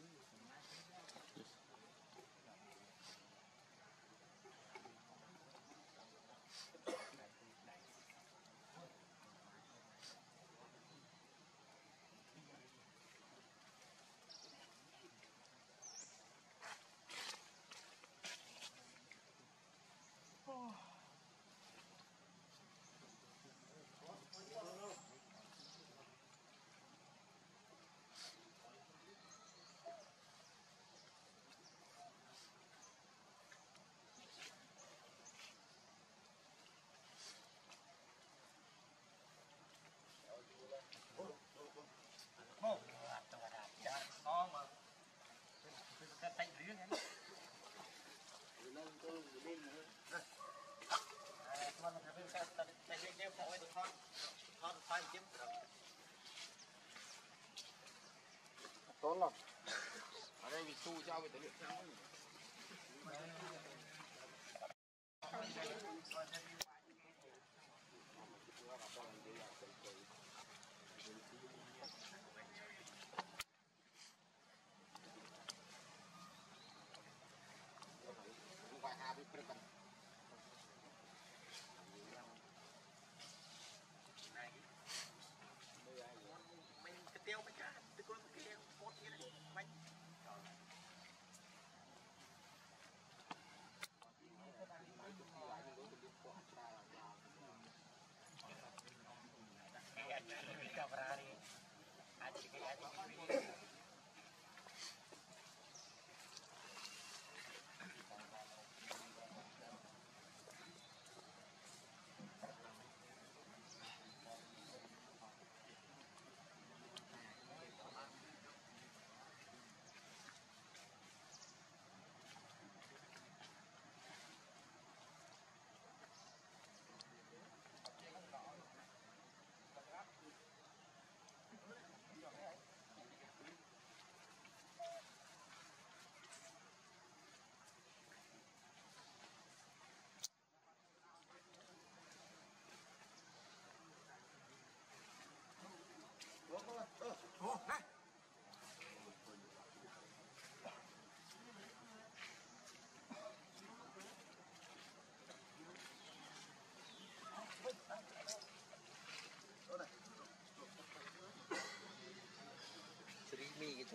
tốt lắm ở đây vì su cho về tới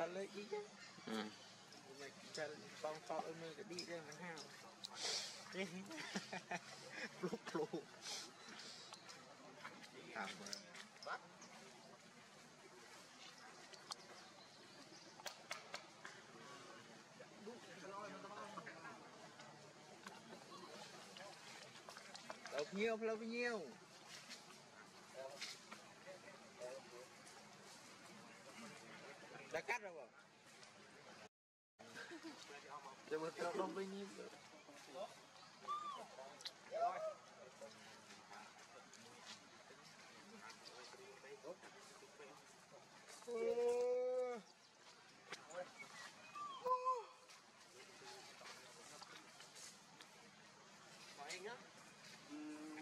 Seri cái lấy chứ. Ừ. Mày chân bong to ơi cái đi đây mà hao. Pluk pluk. Cảm ơn. Đâu lâu nhiều. Probably needs it. Uh, Pahinga. Hmm.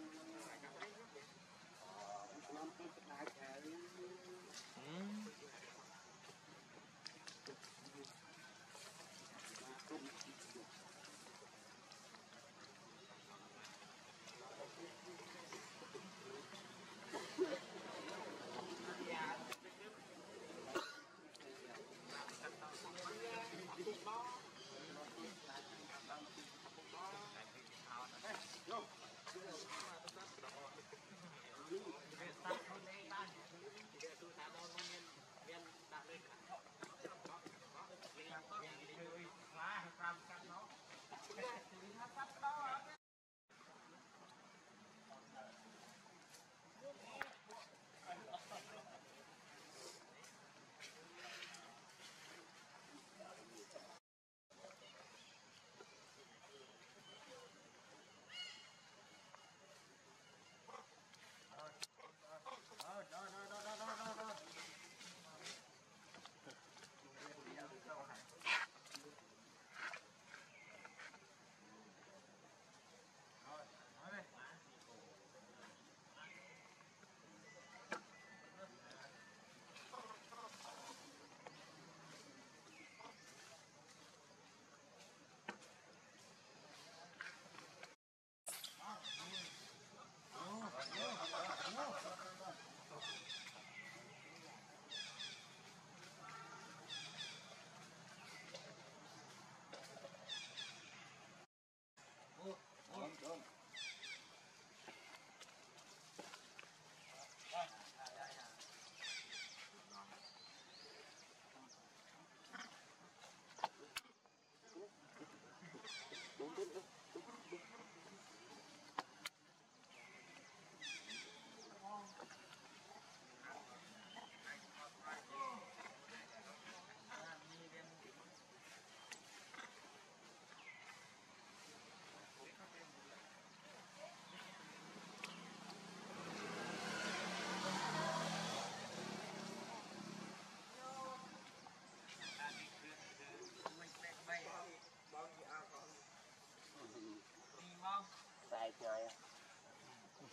Rồi?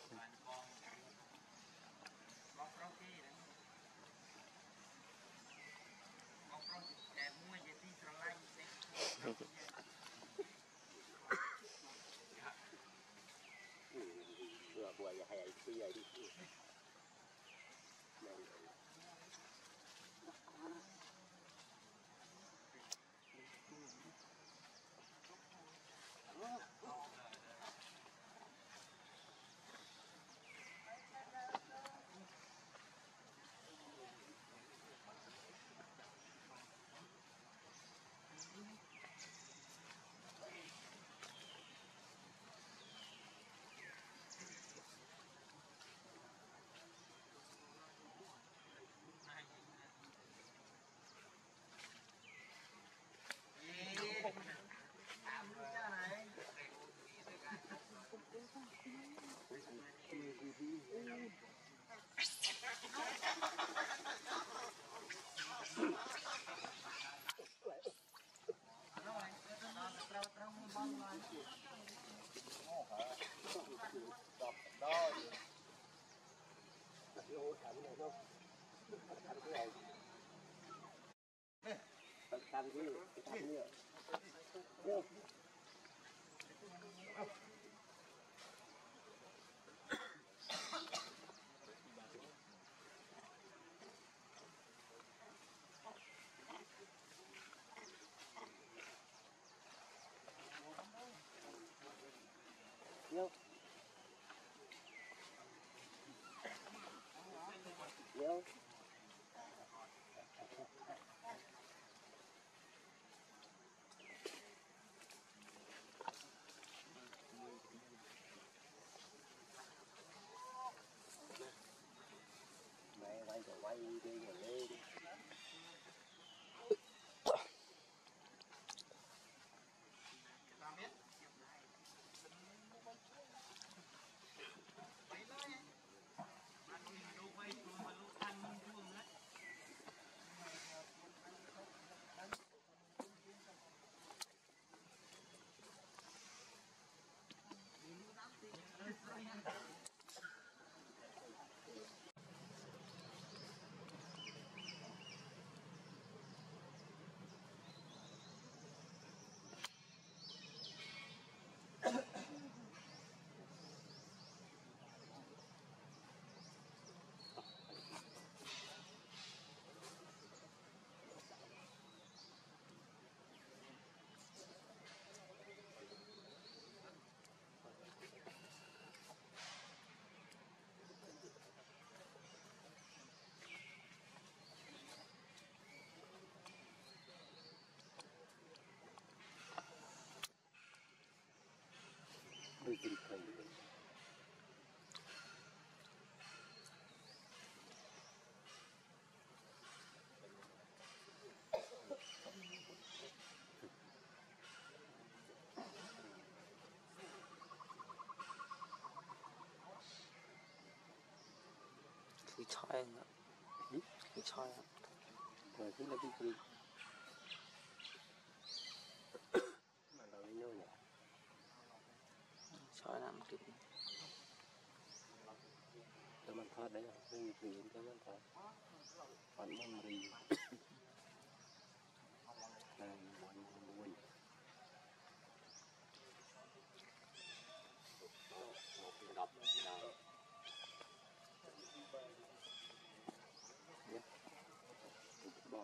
chạy ngày à vừa vừa hay bây giờ đi Tạm cái tạm như Yo. Cứ choi nữa. Cứ choi ạ. Rồi thế là cái gì? Mà đâu đi nơi nhỉ? Choi làm kiểu Cho mình thoát đấy, không nghịch nghỉ cho mình thoát. Còn mình rì.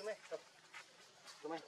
mày cầm cầm mày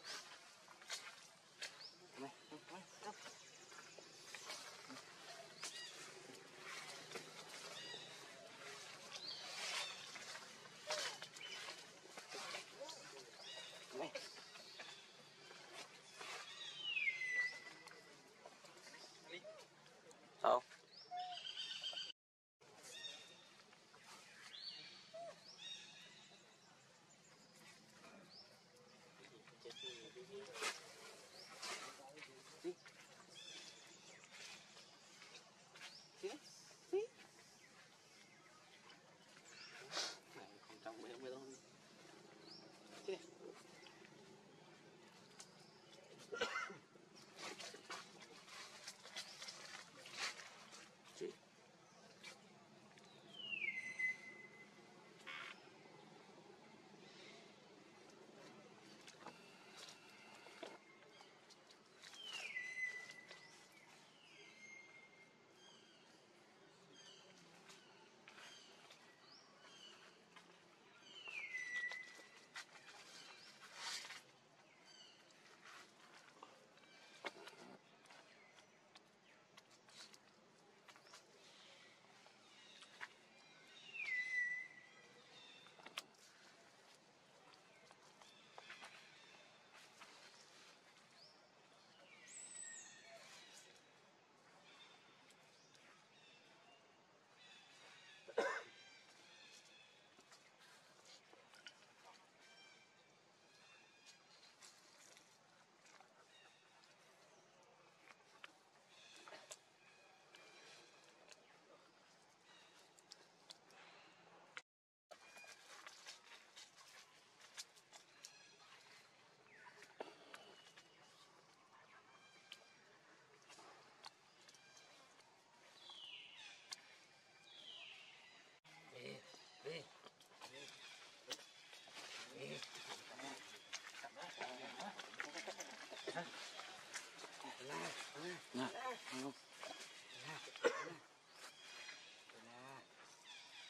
nè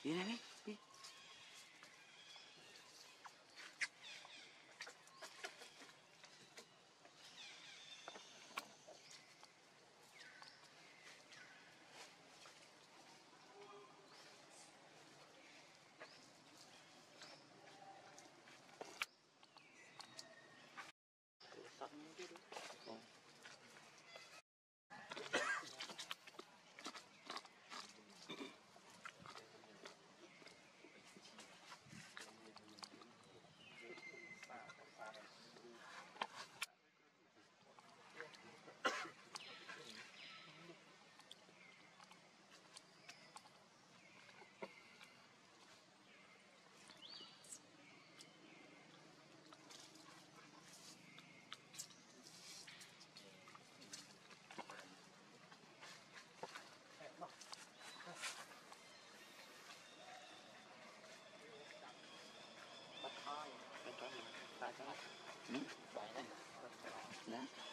đi này đi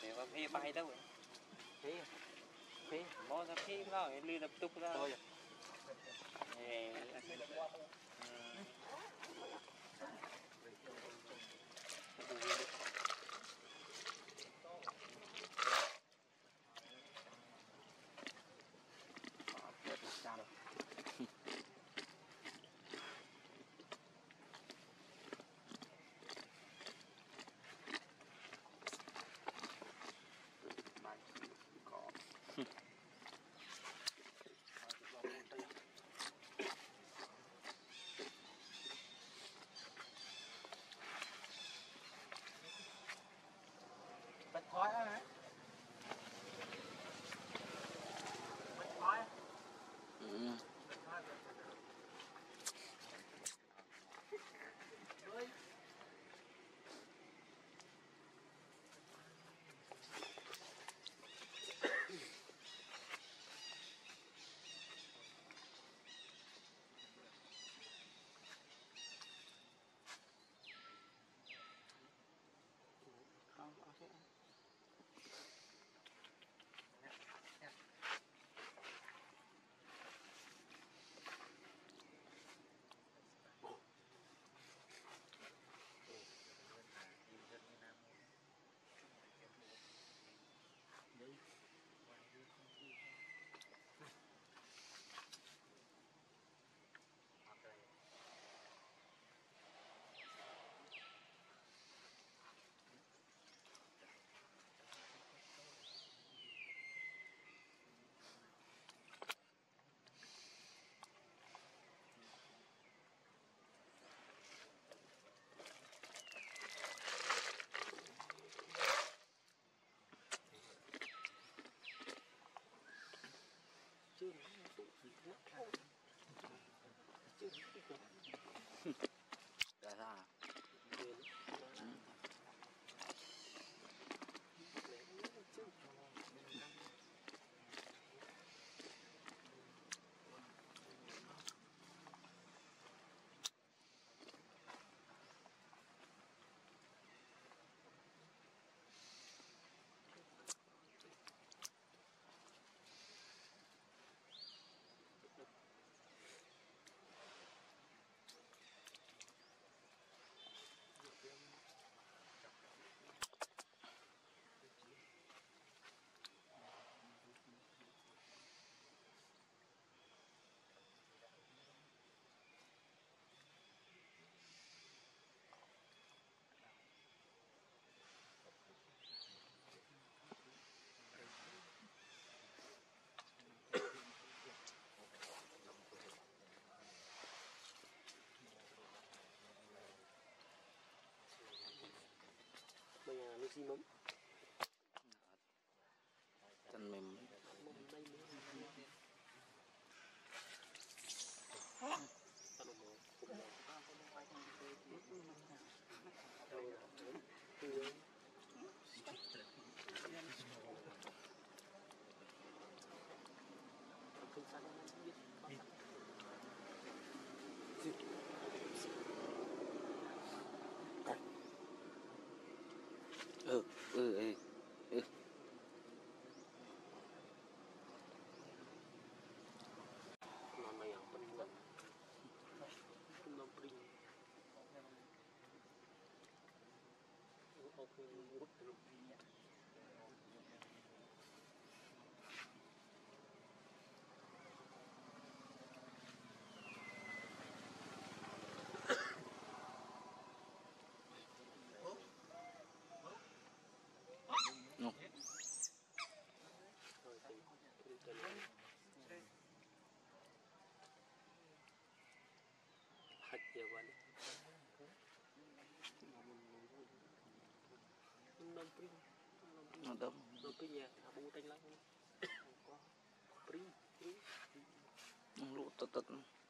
nè để mà phi bay đâu phi phi bỏ ra phi rồi lưu lập tục ra. Rồi Bật khói á hả? Bật chưa chưa chưa bây xi mắm Chân mềm. حتى يا lampring. Lampring. Lampring ya, abang utang lang. Lampring. Lampring. Lampring.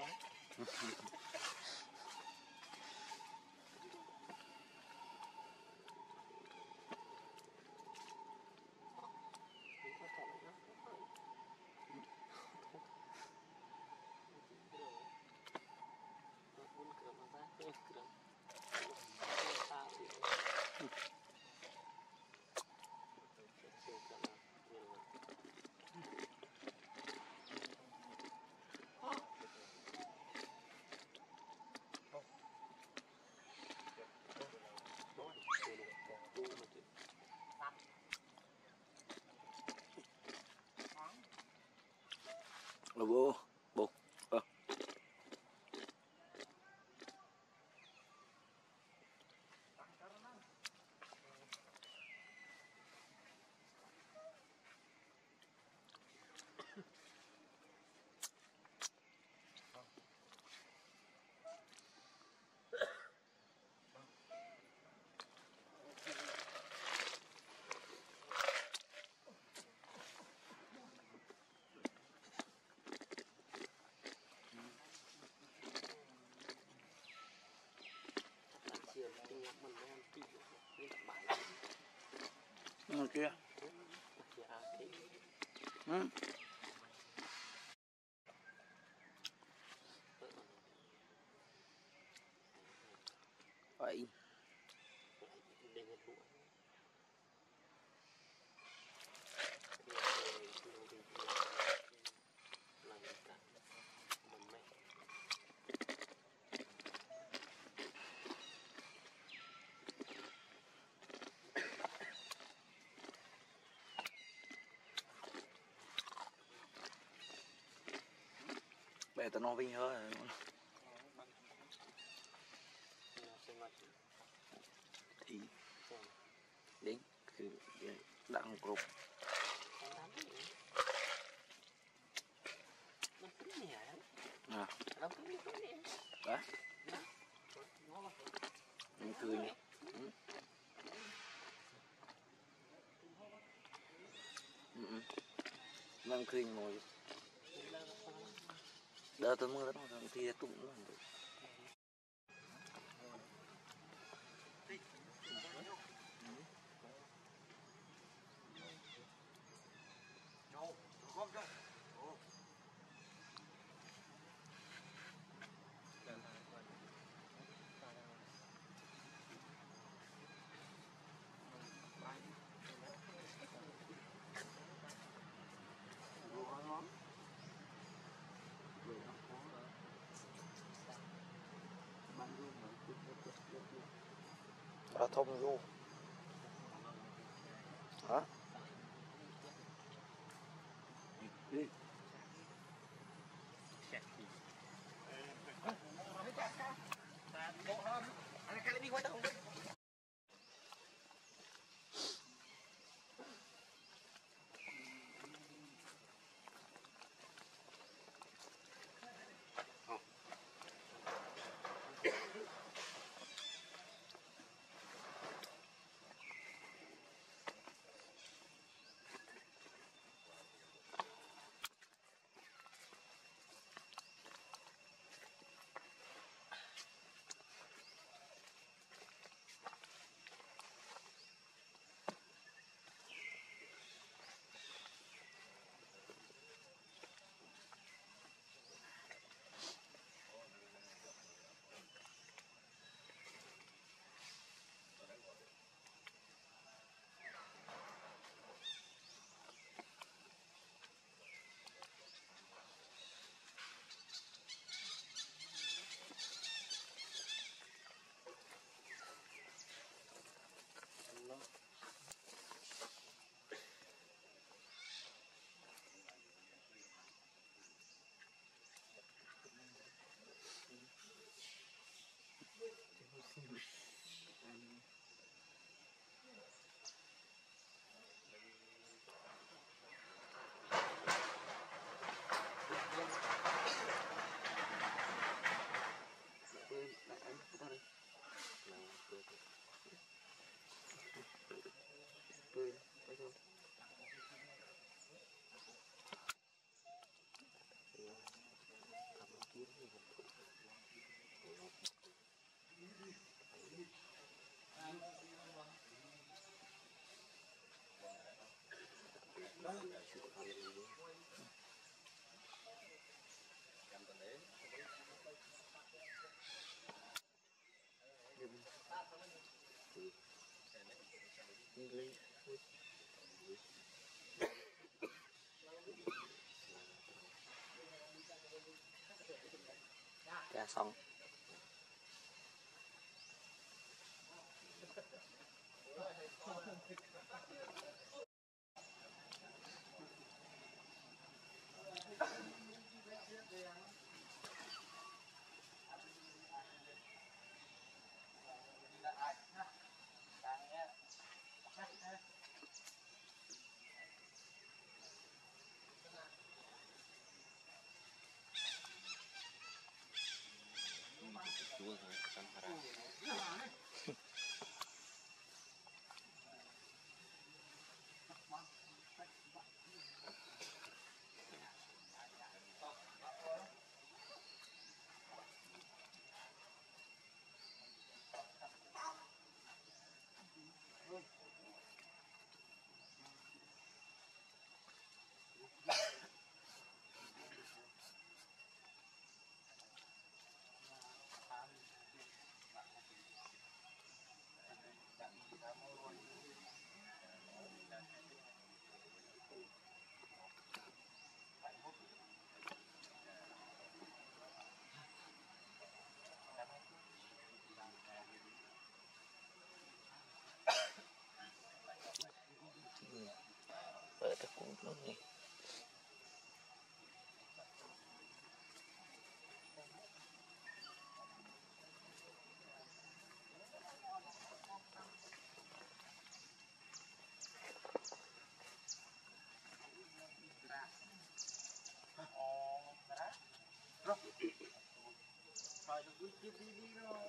outside. The fo. Nó kia. Ừ. Vậy này tao nó vinh hơn. Thì, đến cứ đặng cục à đó mình cười nhỉ ừ. ừ. cười ngồi đó tôi mưa đó thì tụng nó được Dạ xong. 비비비로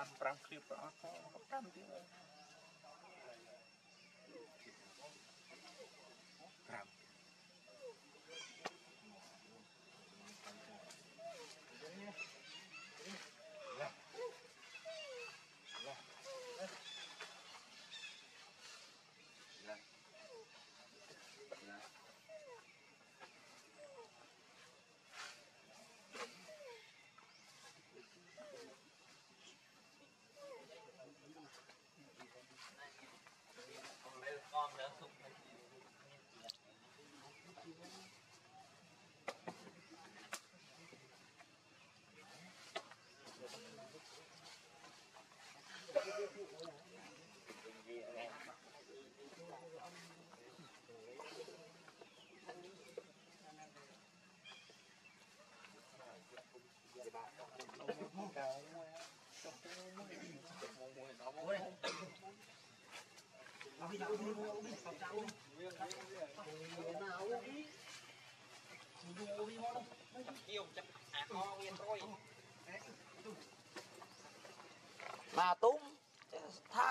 បាន5គ្រៀបប្រអស់ផង5ទៀត បាទទុំថា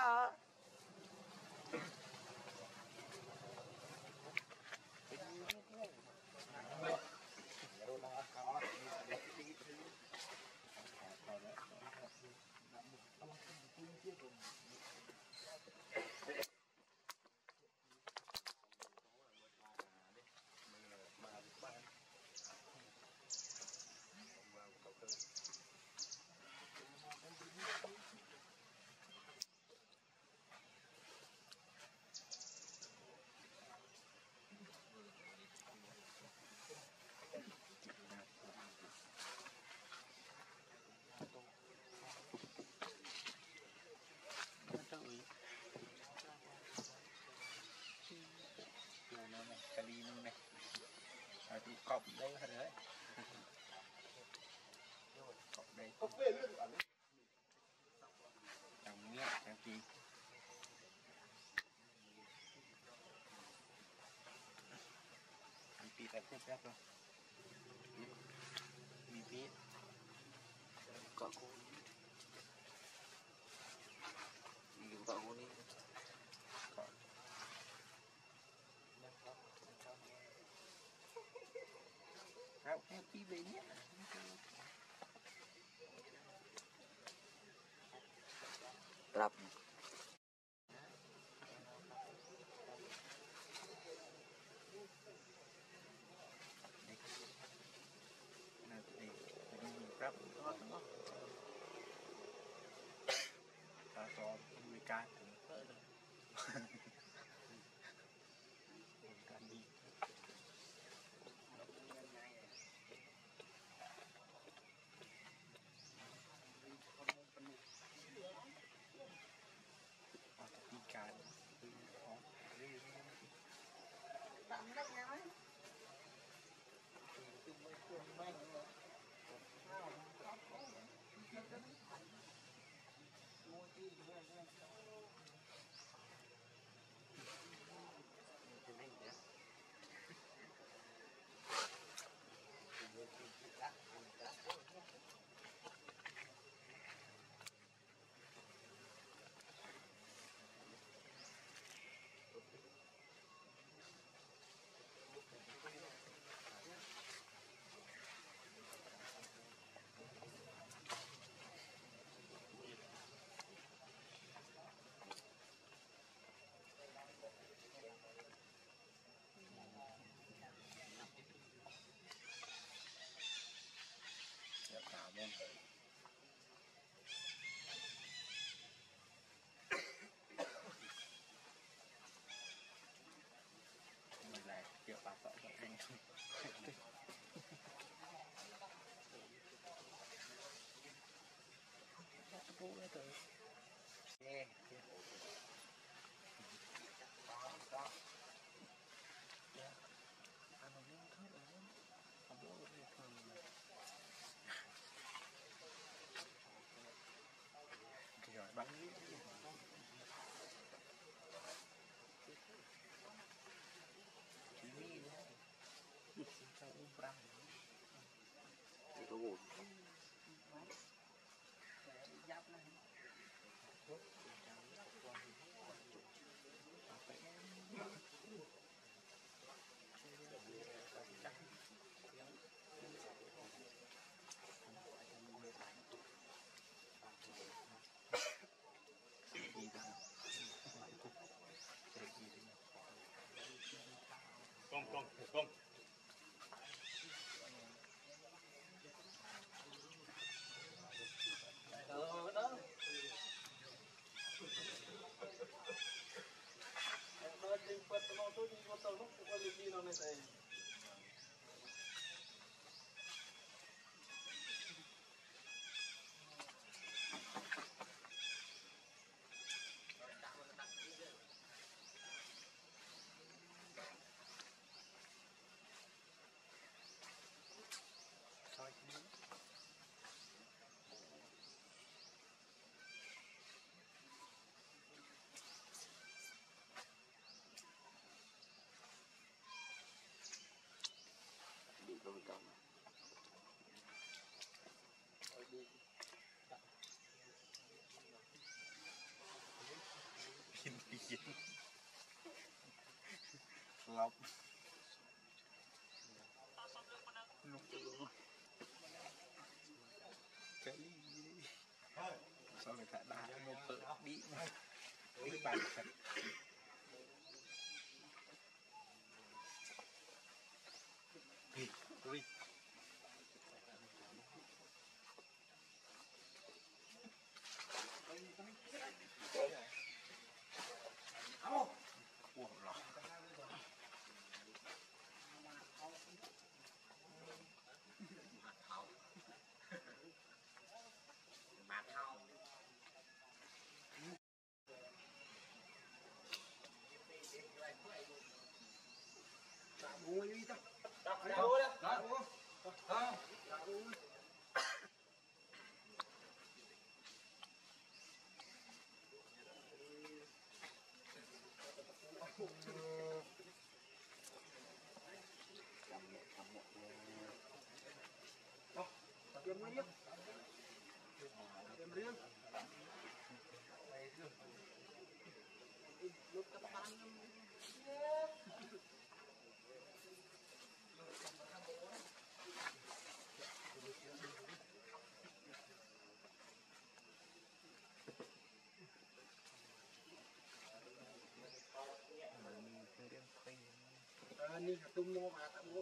à tụ cọp đây hết đấy? Cọp đây. chẳng evening. Con con con Ờ, đó. Đó, trên quật nó tôi đi qua tàu lúc qua lịch đi nó này thầy. bị đôi công lọc cái gì sao lại thả đá nó tự bị bị bản thật. ni ka tum mo ma ta mo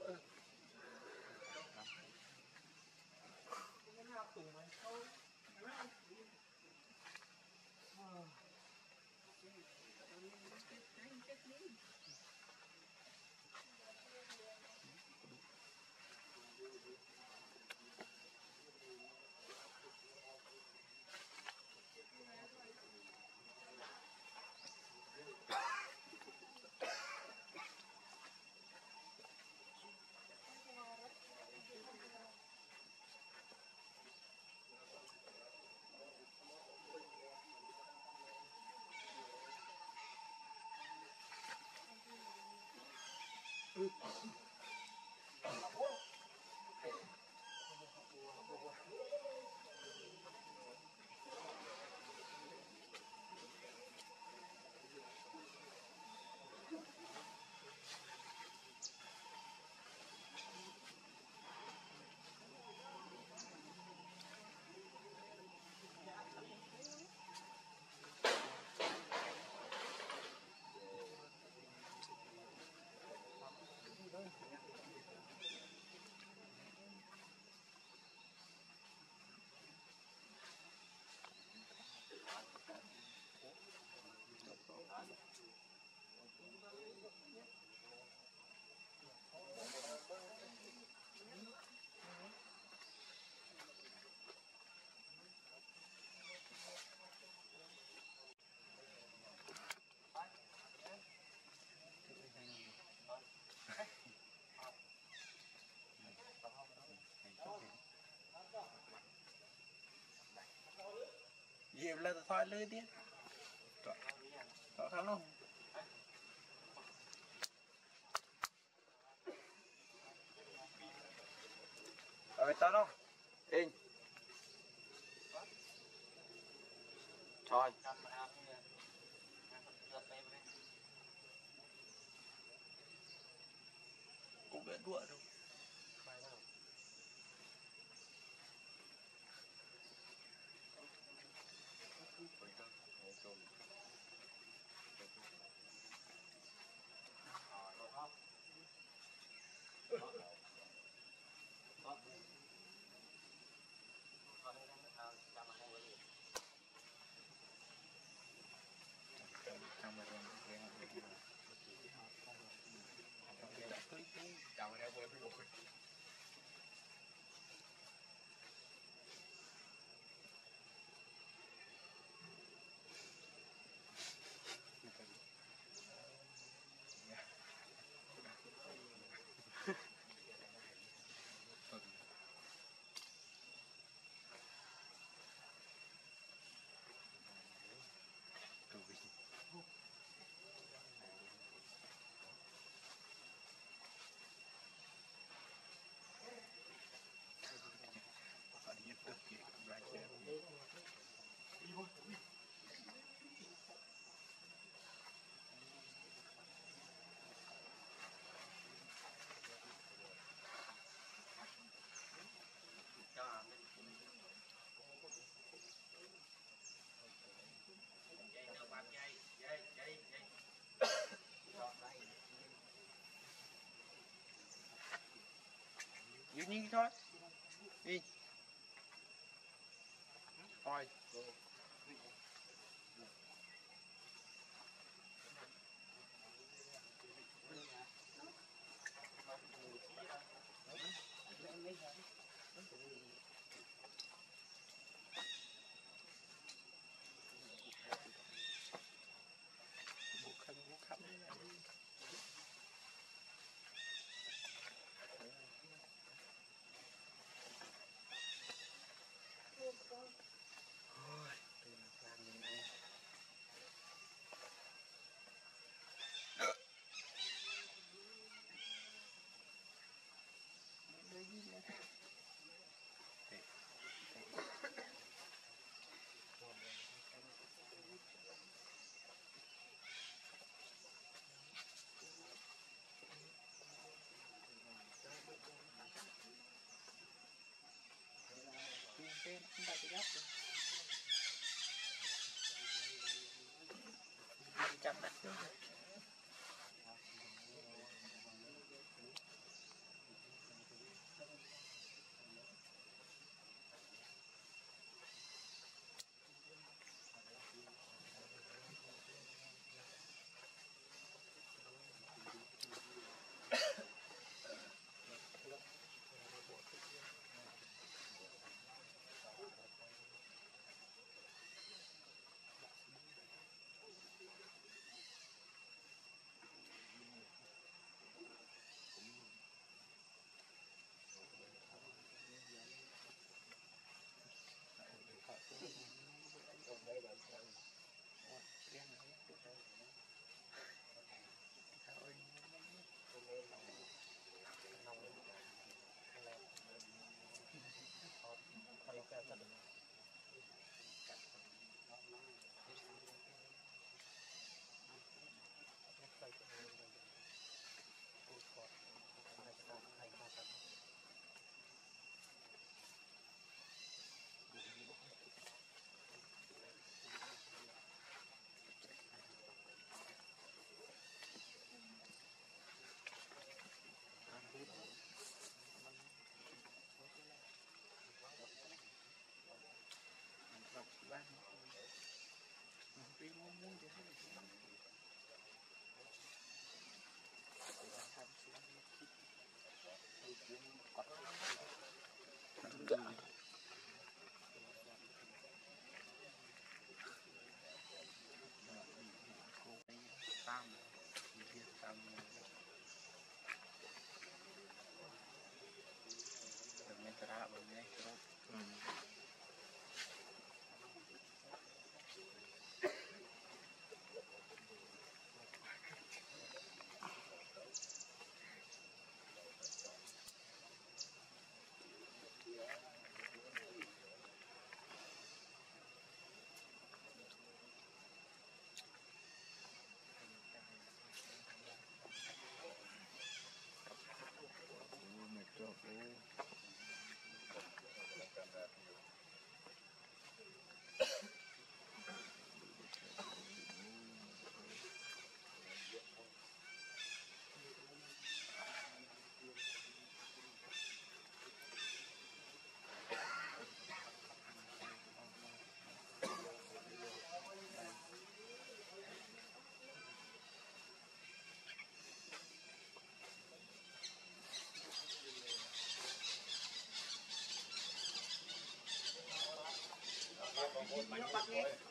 Tiếp. Có khăn không rồi tao đâu? In. Thôi. Cũng biết đua đâu Giữ nhìn Pag-iit.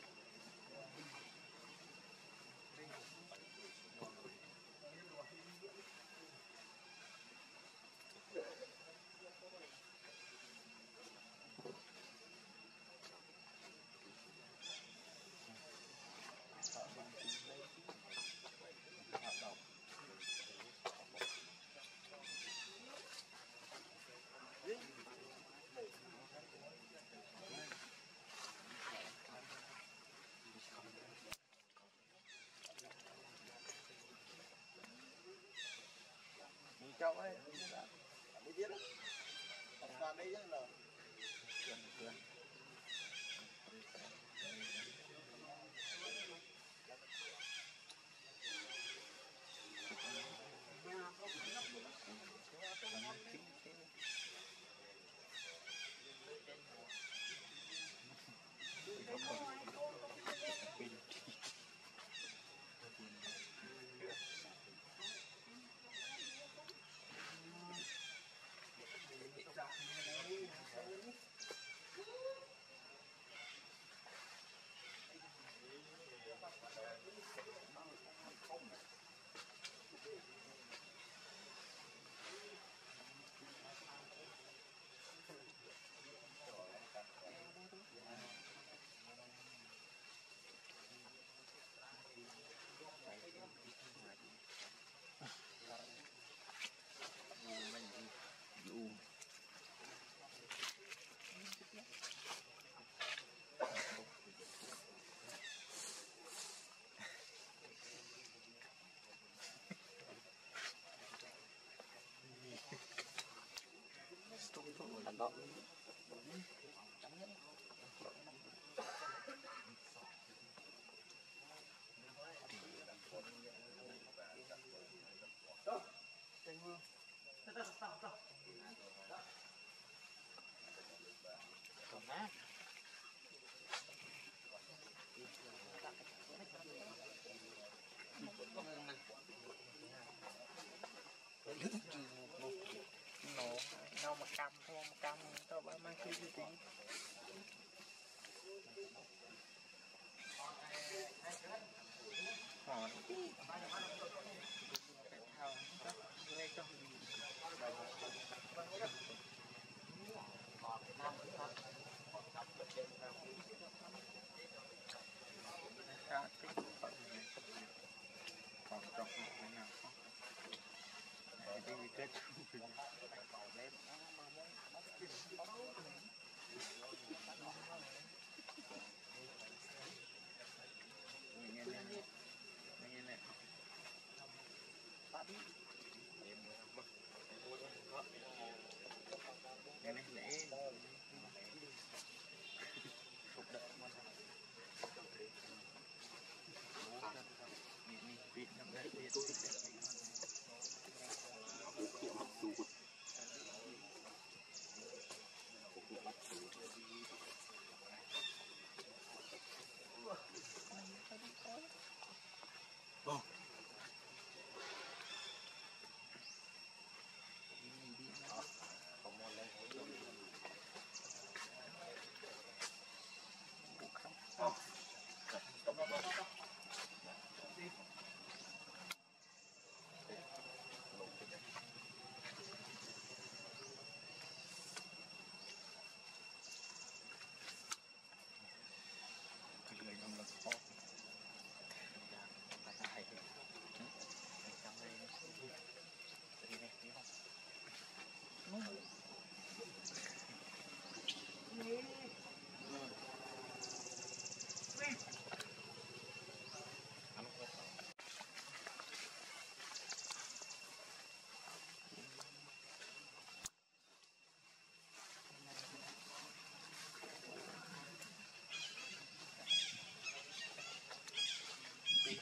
Chậu ấy, mới biết đó. Vào đây là đó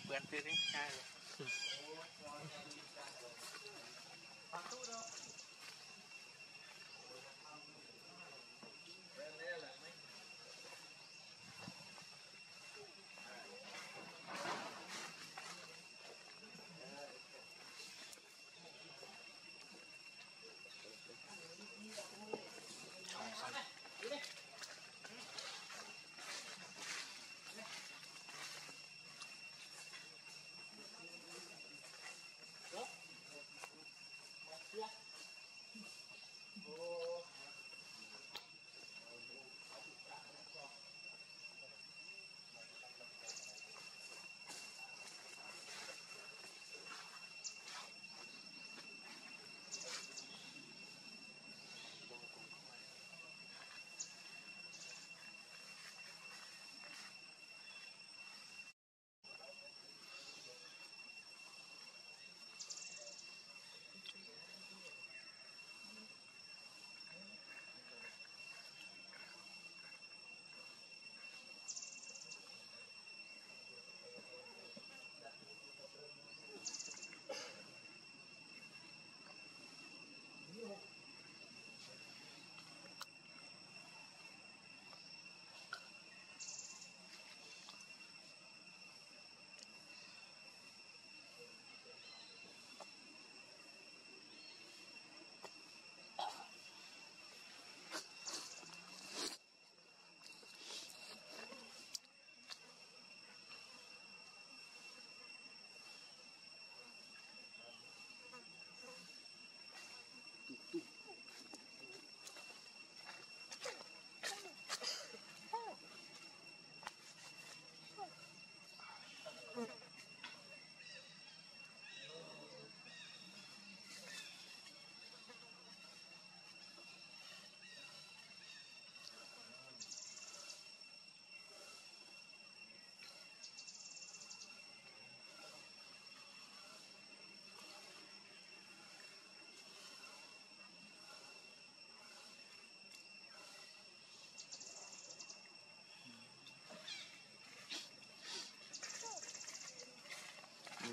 aguento ele em casa.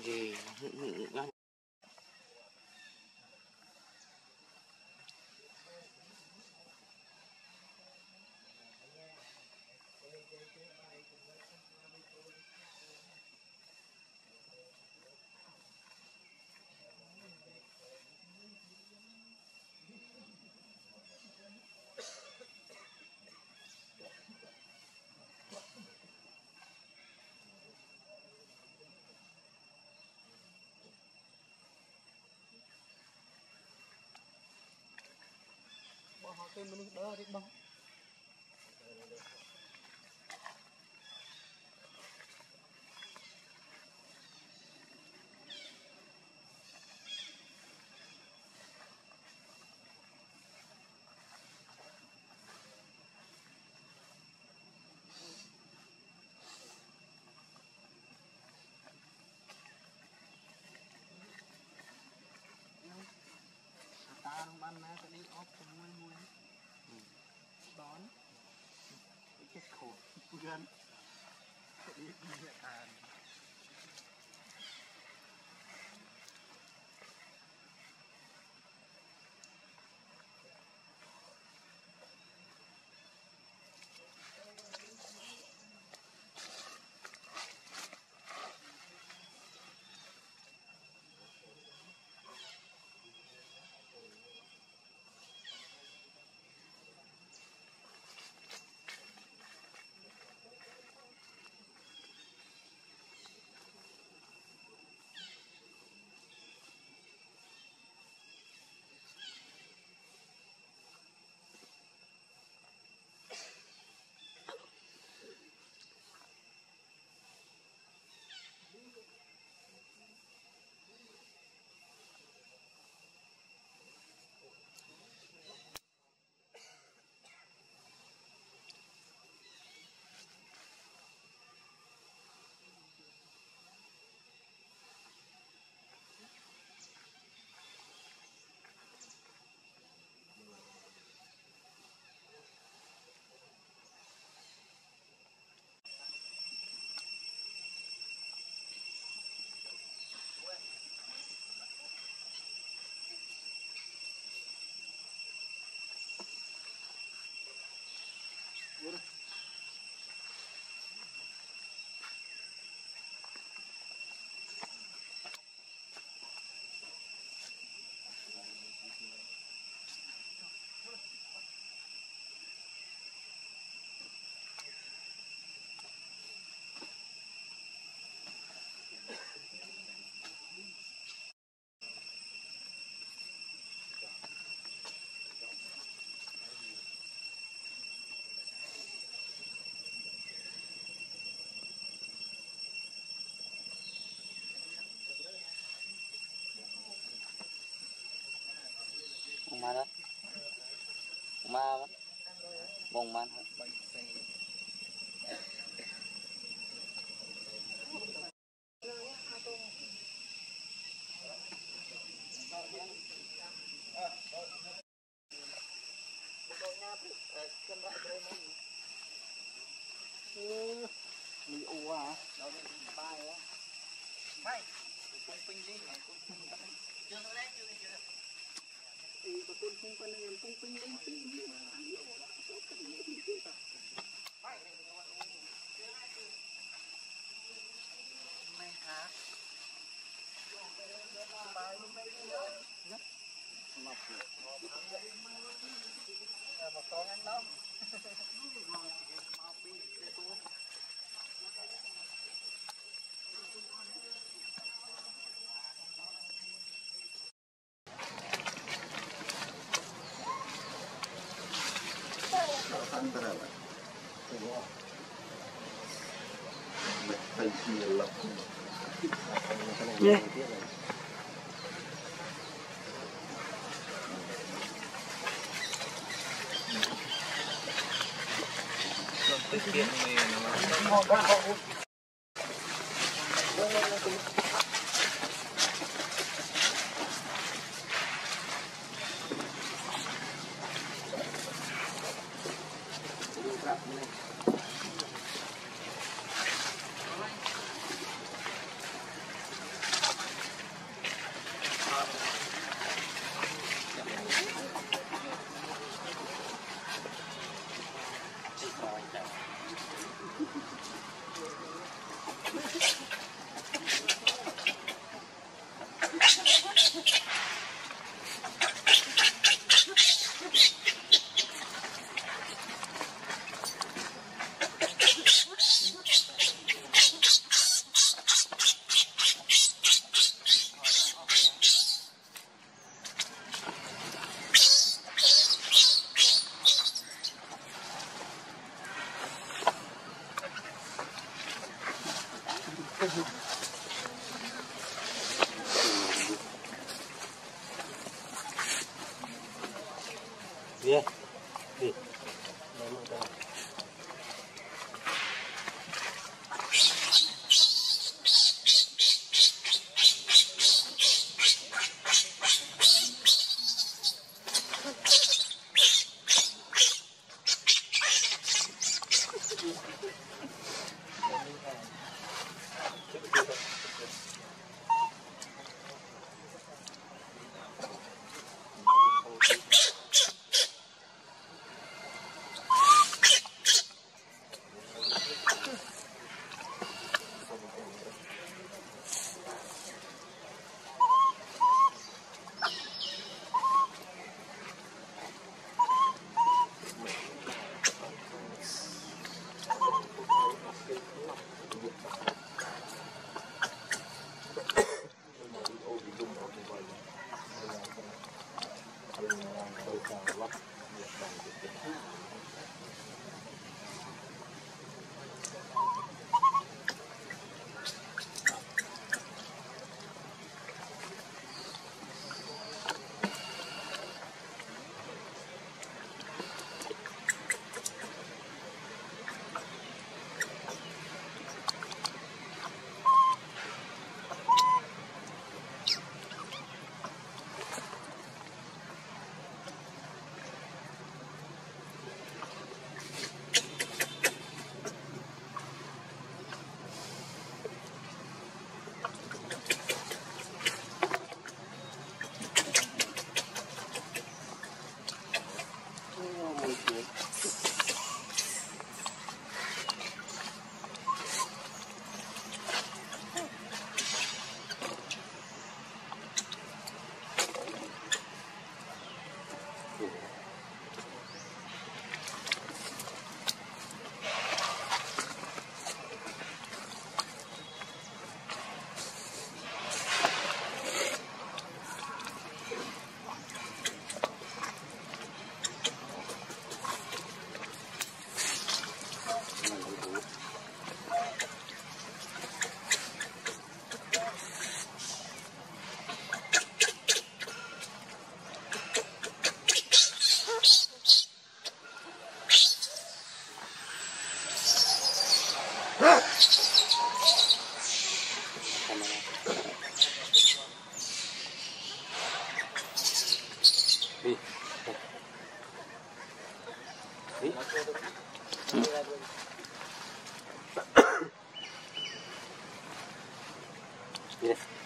gì Makanya, 话 gần sẽ đi đi tàn Bông man đó. Ma mana, mana, bung mana. Yes.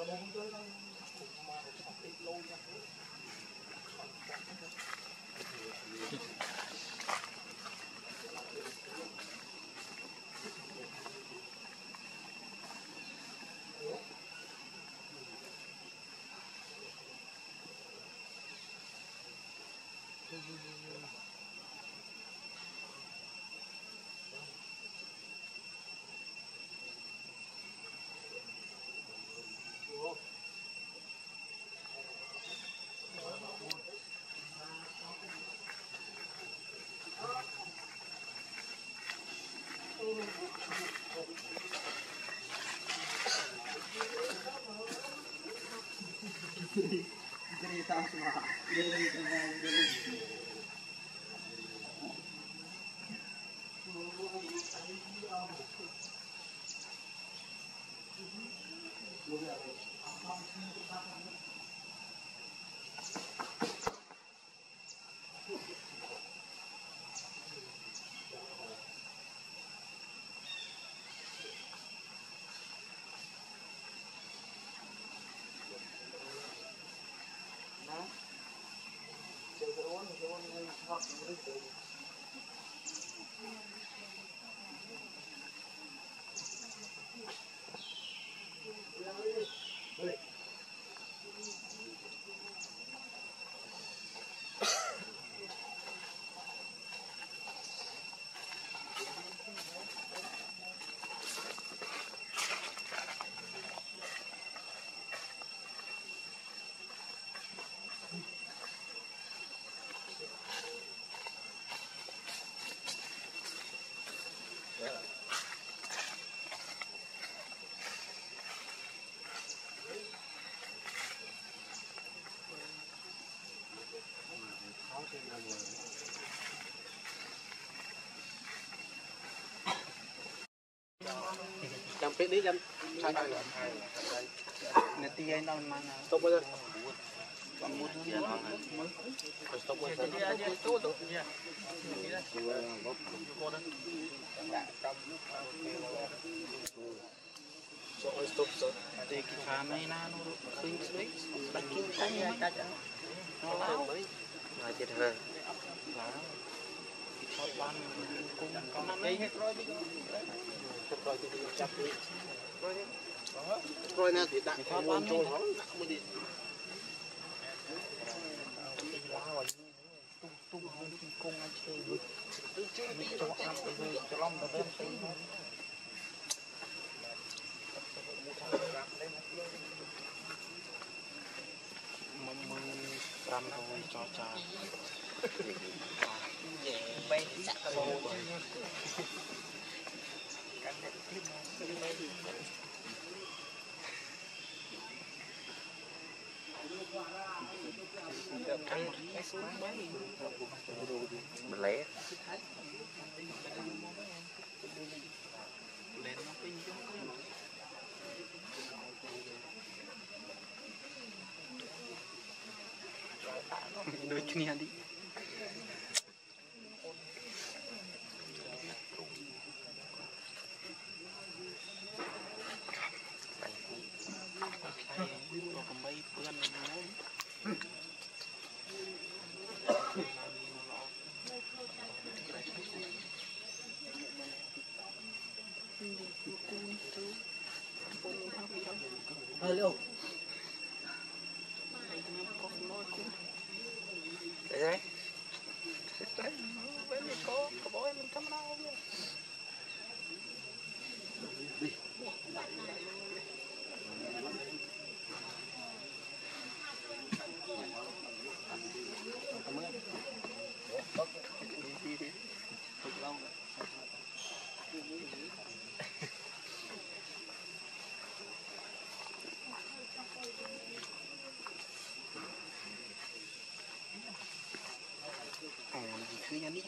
kalau mau buntut kan Cerita semua. talking. What is this? Jadi semua jadi. Jam pit đi jam sai sai rồi. Nanti yang tahun mana? Stop aja. Kamu tu dia Stop aja. Dia dia tu tu dia. So stop so. Nanti kita main anu swing swing. Lagi tanya caca. Nói chết hơn Chọn ban cung con đây hết rồi đi. Rồi thì chặt đi. Rồi nè thì đặt nguồn trôi nó nặng mới đi. tung tung hơn cung anh chơi với cho ăn cái gì cho long nó lên tí mong mong ram rồi cho cha bay chắc cái bầu rồi cái xuống bay Mình lẽ lên nó pin cho nó đôi chân đi nó còn bay vươn nó Alo Đấy đấy Ồ, gì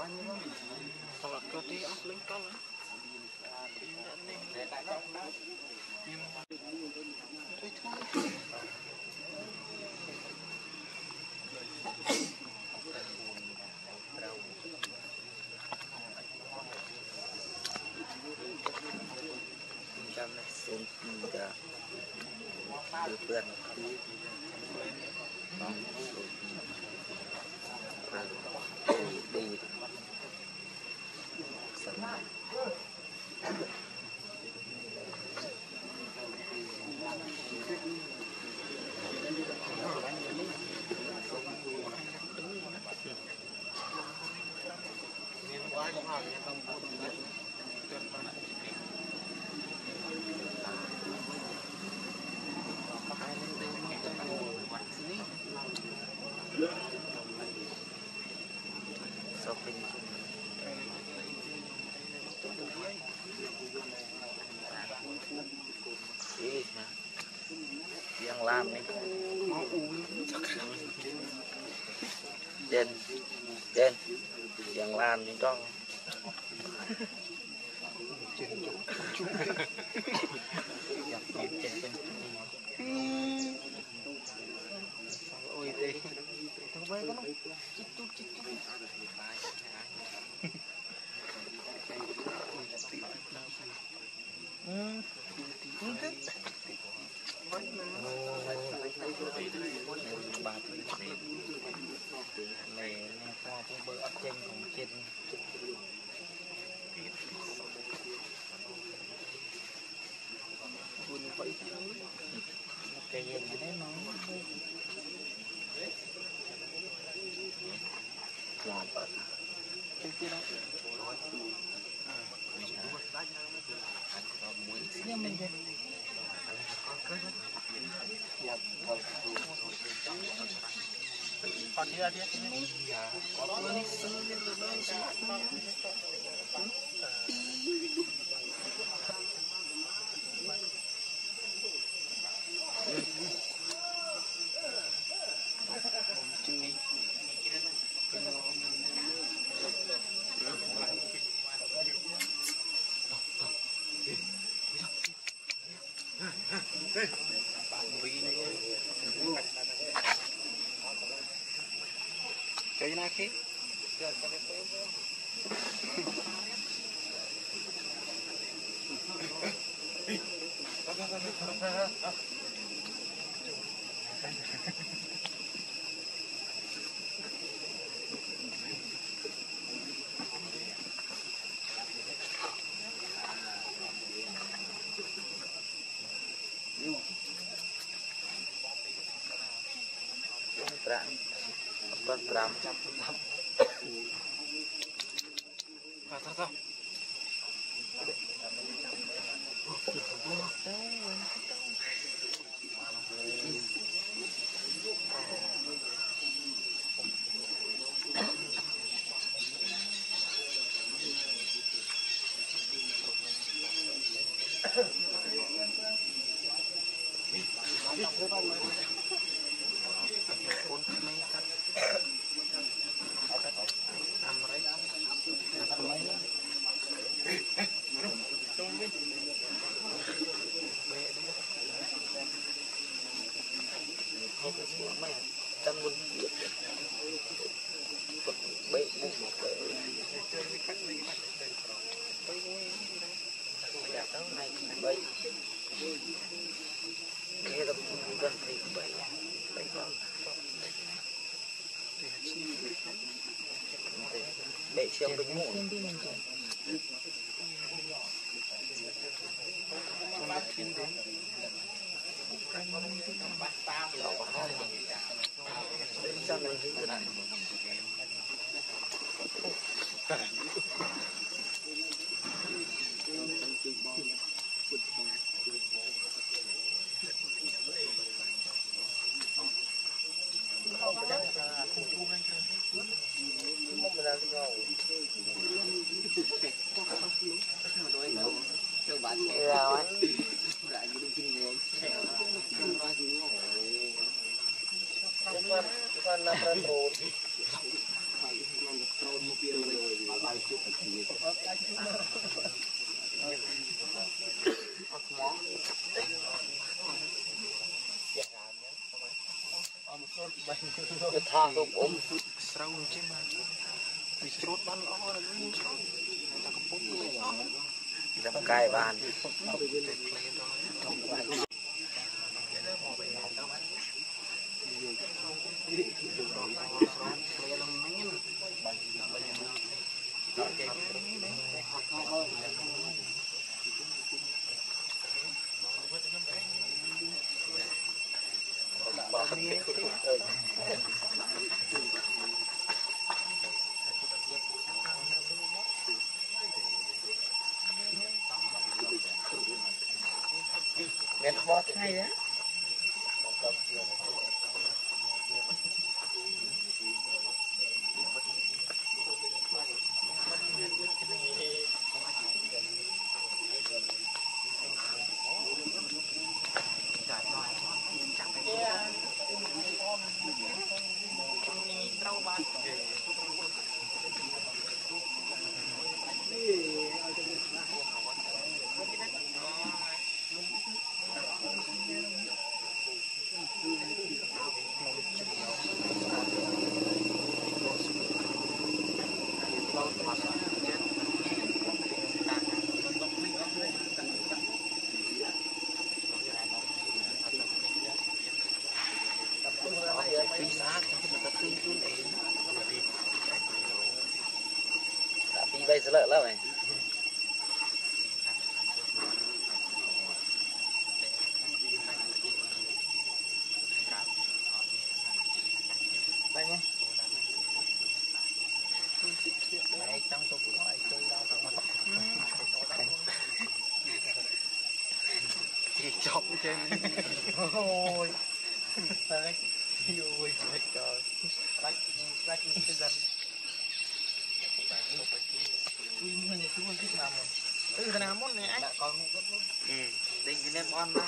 Kalau kau asli kau lah. Hãy subscribe านต้อง Iya. ប្រាក់1500 không có xuống mấy chân quân biết bệ bụng một bệ Dạ, đó này bậy kia là gần thì bậy bậy con bậy xem bình mũ sao mình giữ Thank you. ใกล้บ้าน trên Ôi. Đấy. Ôi trời. Bách Bách cái dân Ui mình xuống mình thích làm rồi Ừ thằng nào món này anh? Không gấp luôn Ừ. Định cái nên con đó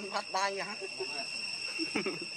vẫn bắt đai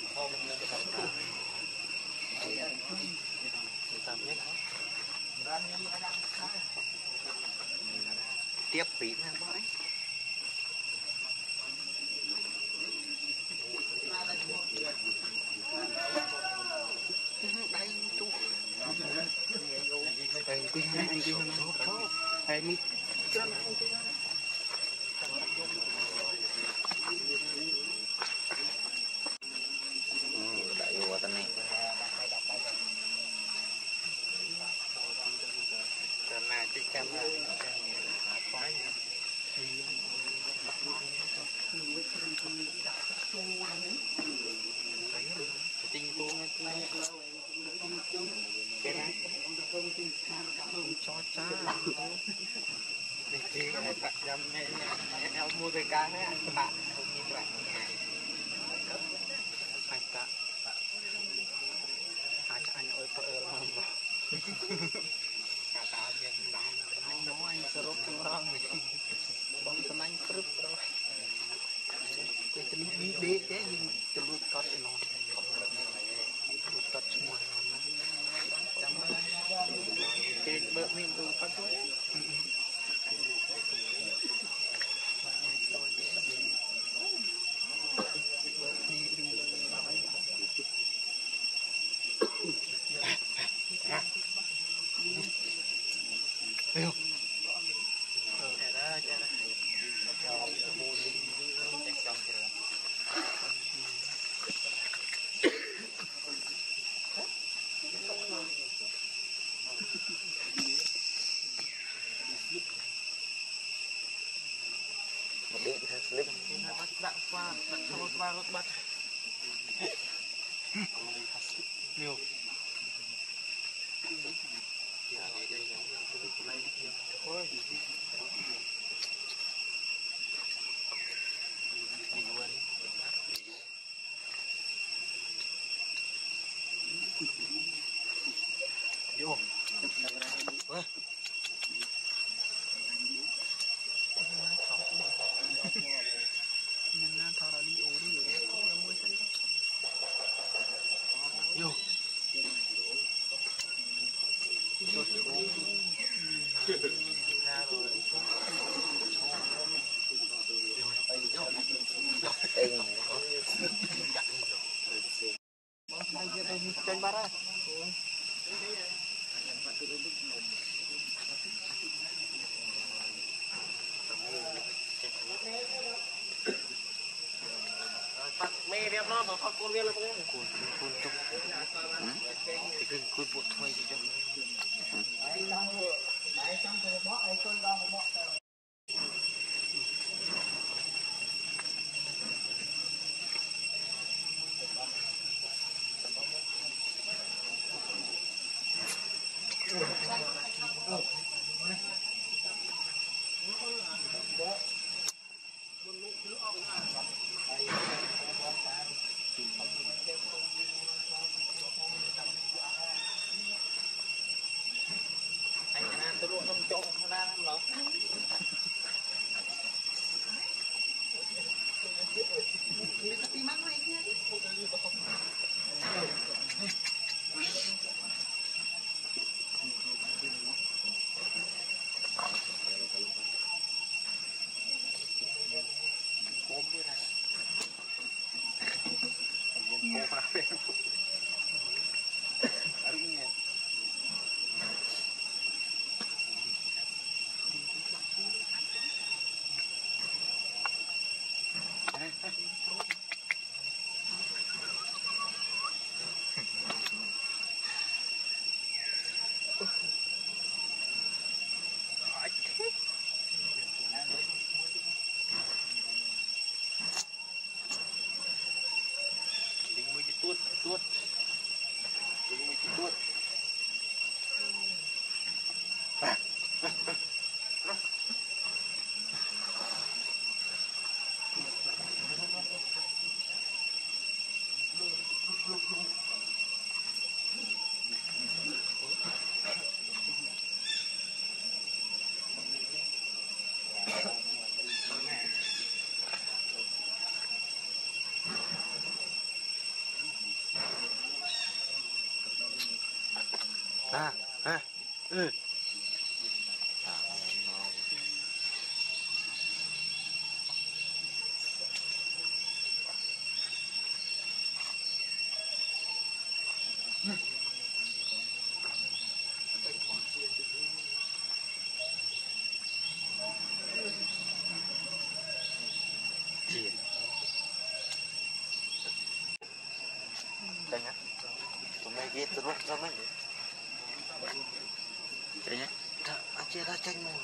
ចេញមក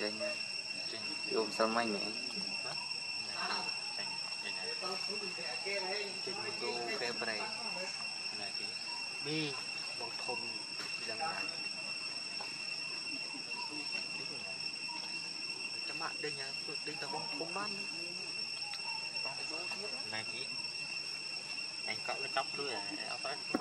ចេញចេញយោមសិលមិញហ៎ចេញចេញចេញទៅពេលប្រេកណាគេប៊ីបងធំយ៉ាងណាចាំមកដេញធ្វើដេញទៅបងធំបានបងទៅយោទៀតណាគេឯងកក់វាចាប់លុយអត់អត់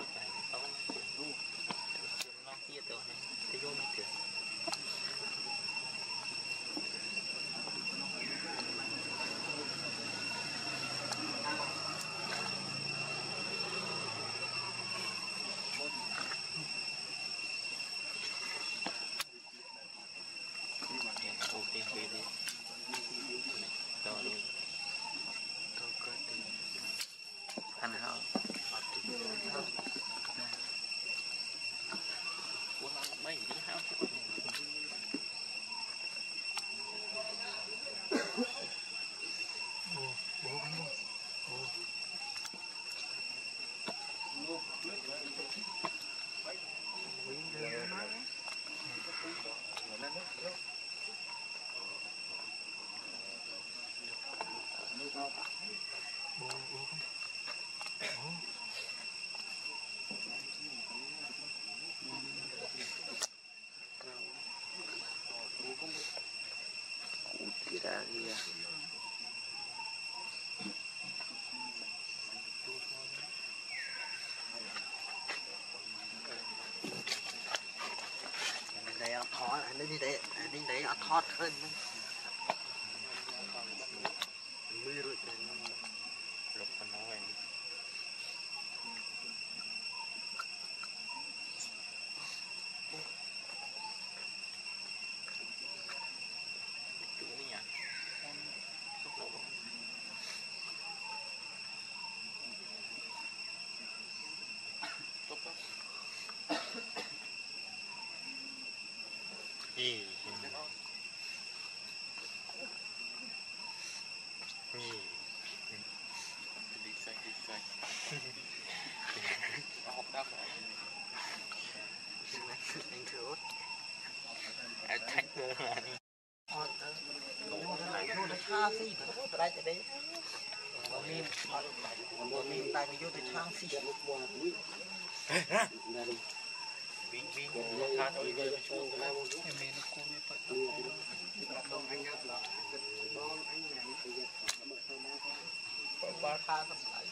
Kira dia. Anh đây ăn anh đi đây, anh đi đây ăn thọt hơn. nữa rồi. Lục phần nói vậy. Chủ đi nhà. Gì? Đi đi học đáp Anh thử thách nữa là đi Thôi, thôi, nó tha gì, nó có đây đấy. Bọn vô nó mê nó cô mới phải Dạ, ba tha tập lại.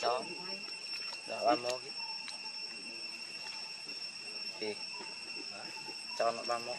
chó rồi ba mô kì cho nó ba mô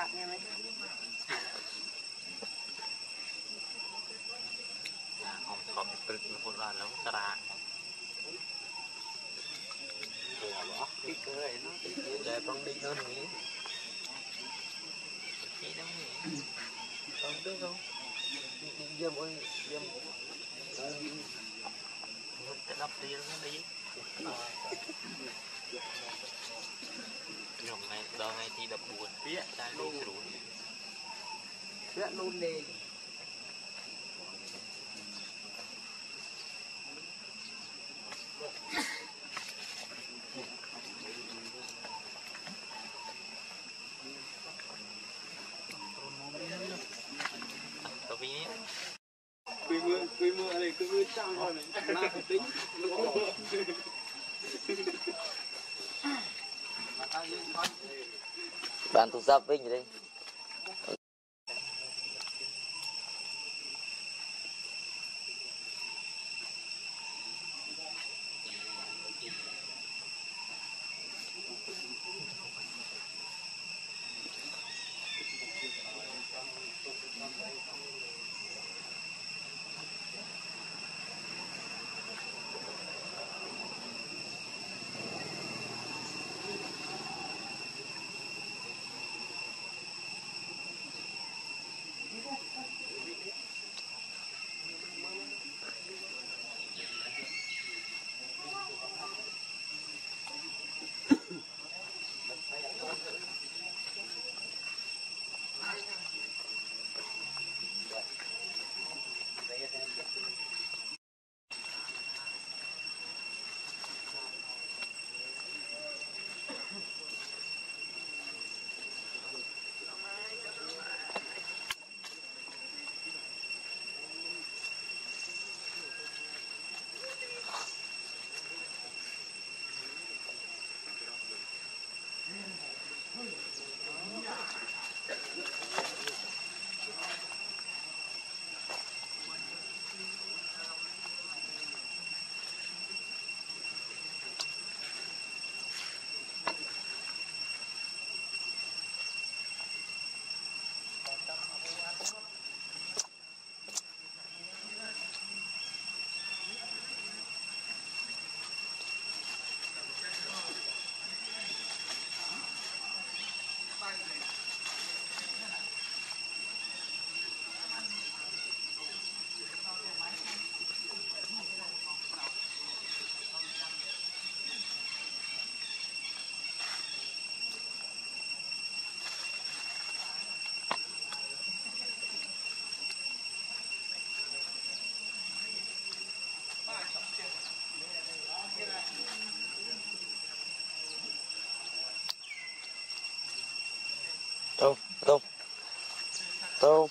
ากไงไหมของขอบเป็นโบราณแล้วกระดาษตัวหรอพี่เคยเนาะใจต้องดิ้นนั่นนี้ sẽ luôn đi Quy mưa, quy mưa này, mưa thôi này. Tính. bạn tụ giáp vinh đây So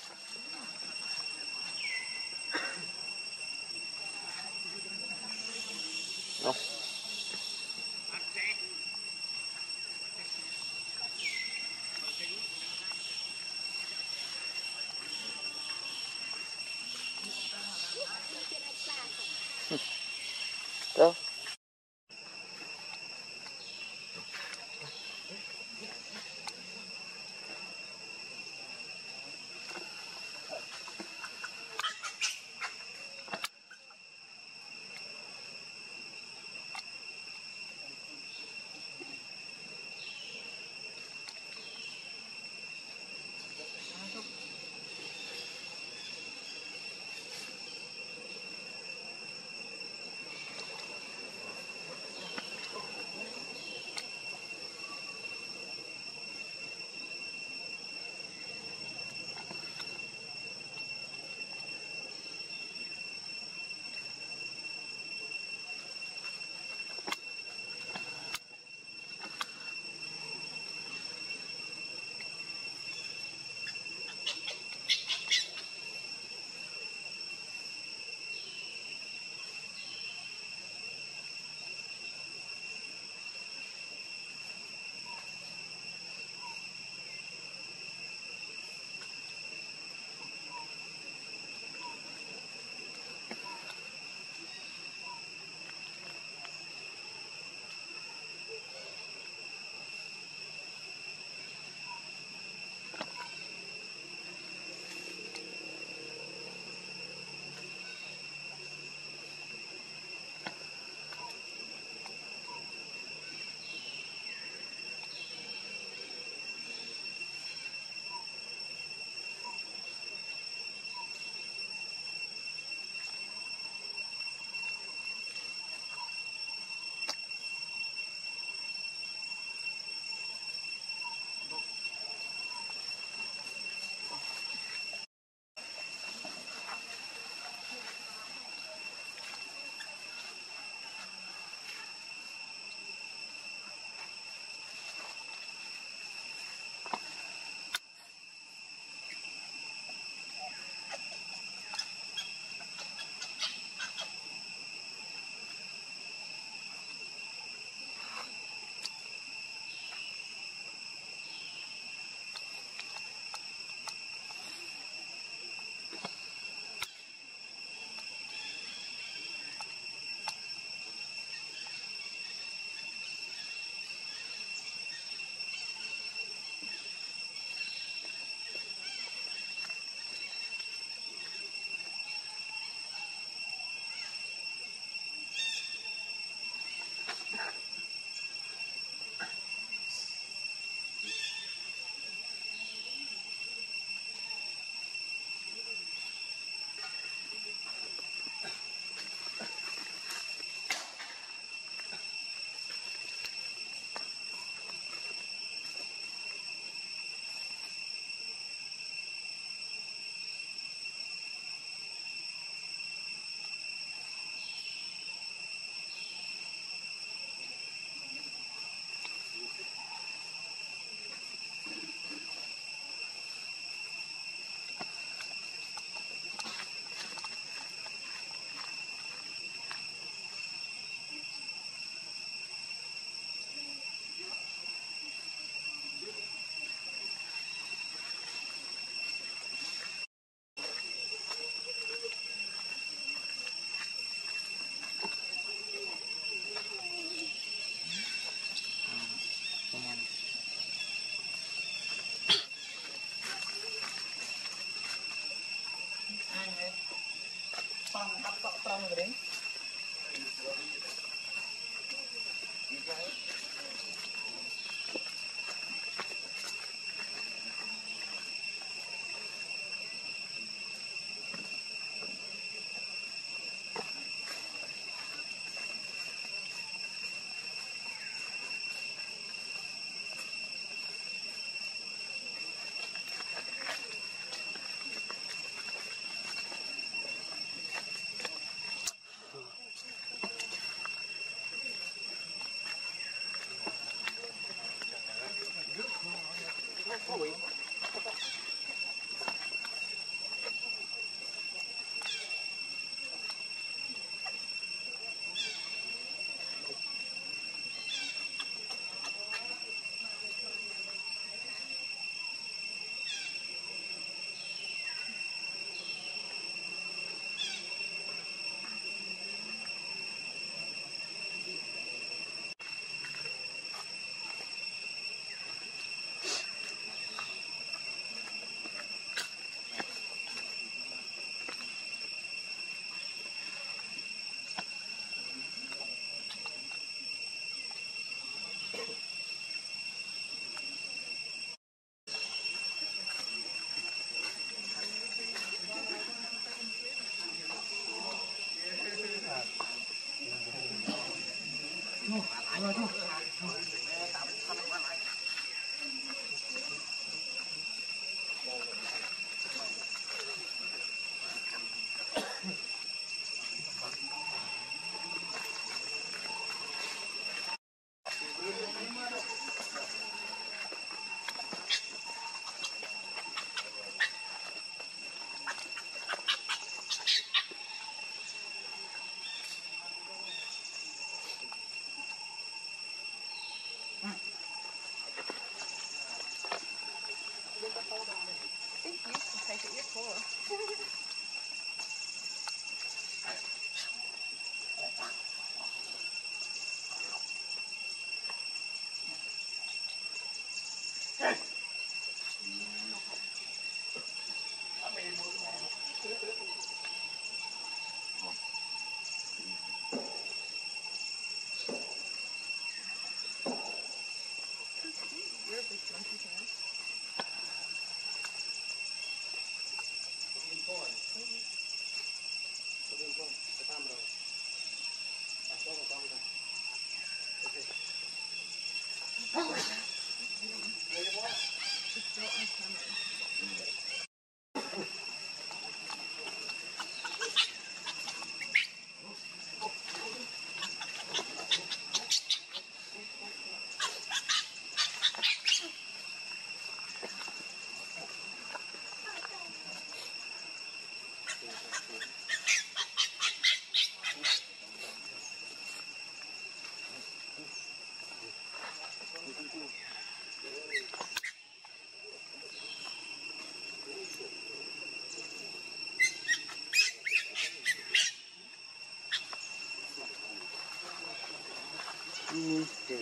năm triệu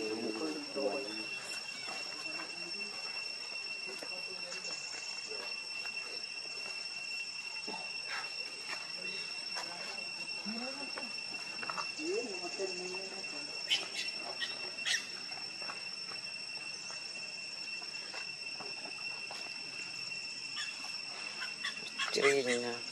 tuổi à, Three now.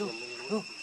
no.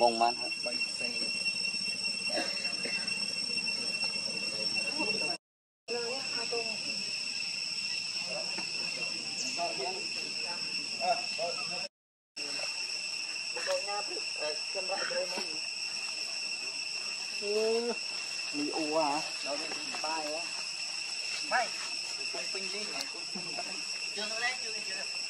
បងបាន3សេមីអ៊ូអាដល់នេះបាយហ៎បាយគុំពេញលីងគុំពេញជើងលេងជើងជើង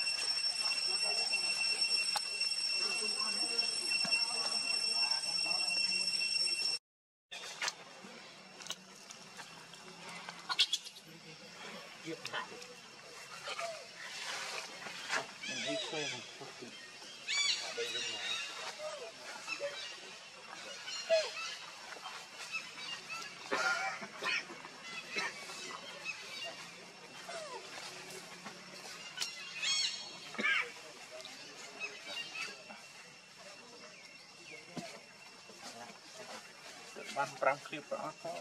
បាន5គ្លីបប្រអស់ក៏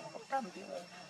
5ទៀត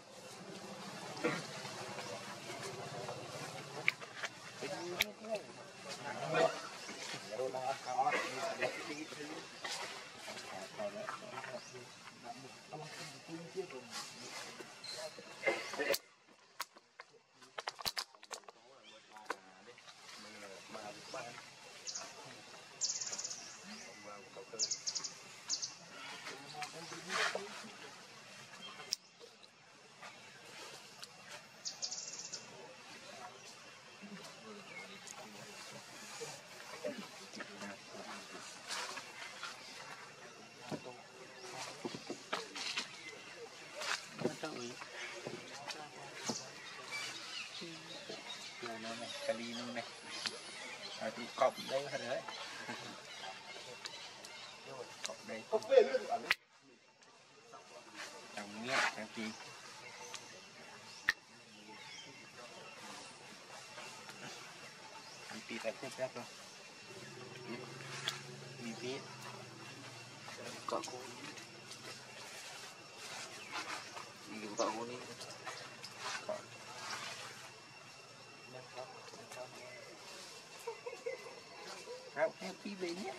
เท่านี้นู่นไงกะลีนู่นไงเอาดูกอบได้ขนาดไหนกอบได้ตรงเนี้ยจริงปีแต่พูดแป๊บเดียว Y venía.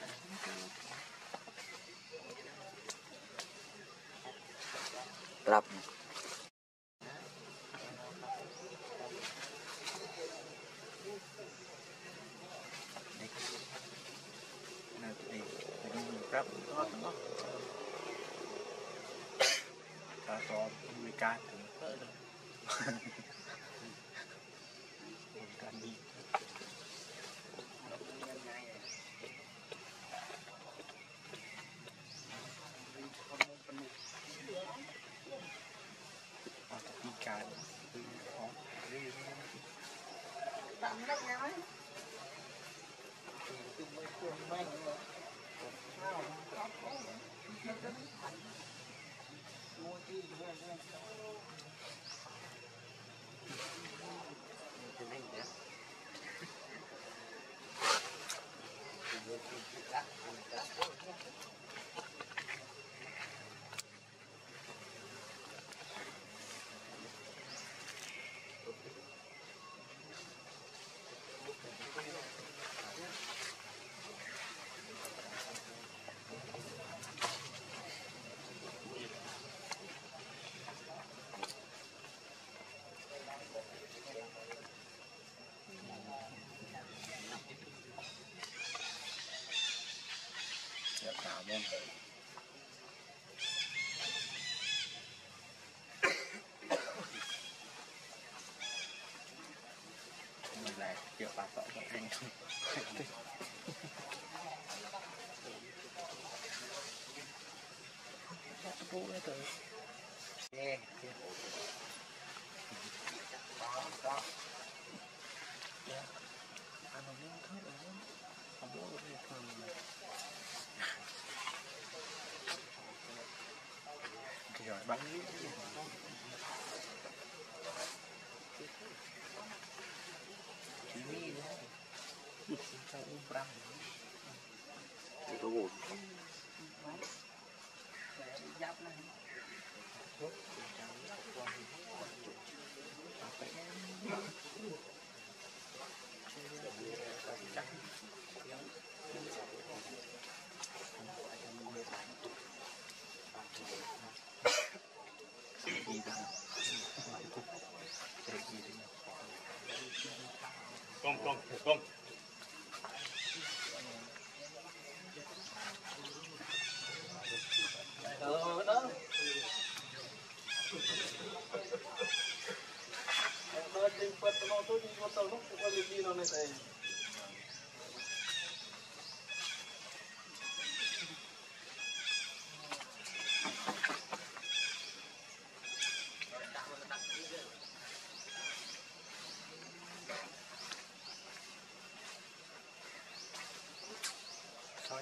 Mình lại kiểu bà vợ của anh Bố ấy tới Nghe Ăn nó miếng thớt ở đó Không bố được như thường Thì rồi bắn đi Chỉ mi nữa Sao Không, không, không. ờ đó Nó trên phật nó tôi đi có tàu lúc có lịch đi nó này thầy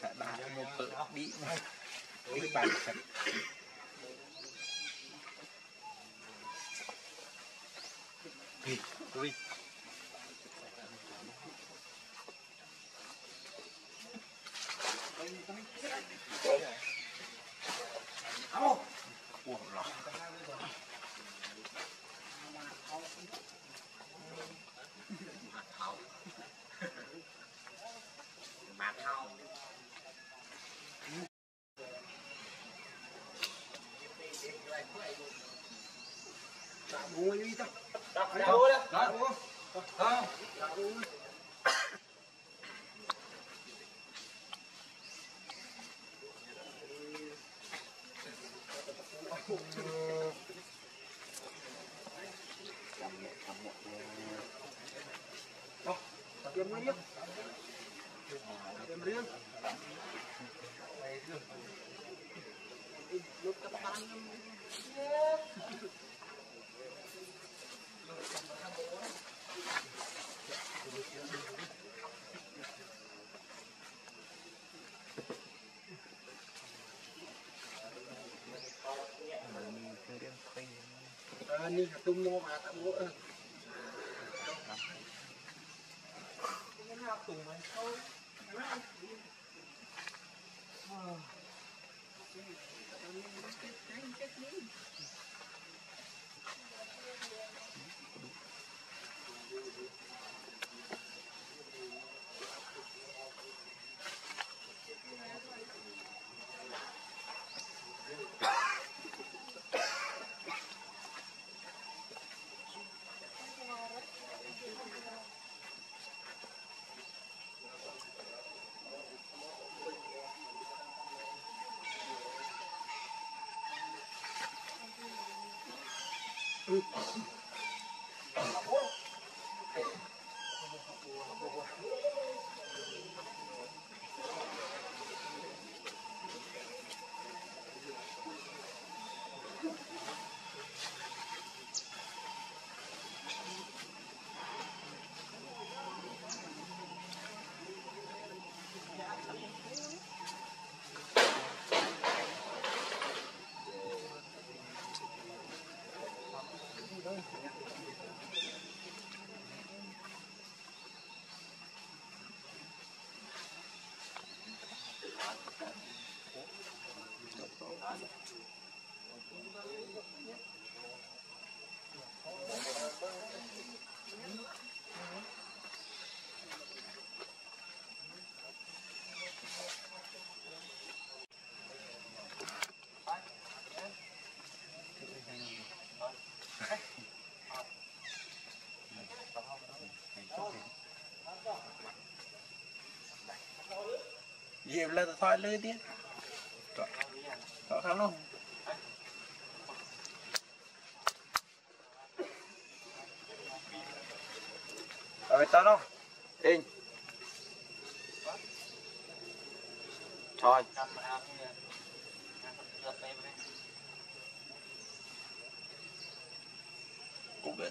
ថាដាក់នៅពើឌីនេះបានសិនពីវិញអូអូឡោះ Sao người ta đá một tự đi Đi bàn thật Đi, đi Ủa lọc Tiêm riêng. Tiêm riêng Lúc Ờ, ni tung mua mà tao mua Hãy lỡ Dịp là thôi lưới tiếp Có khăn không? Rồi tao đâu? In Thôi Cũng biết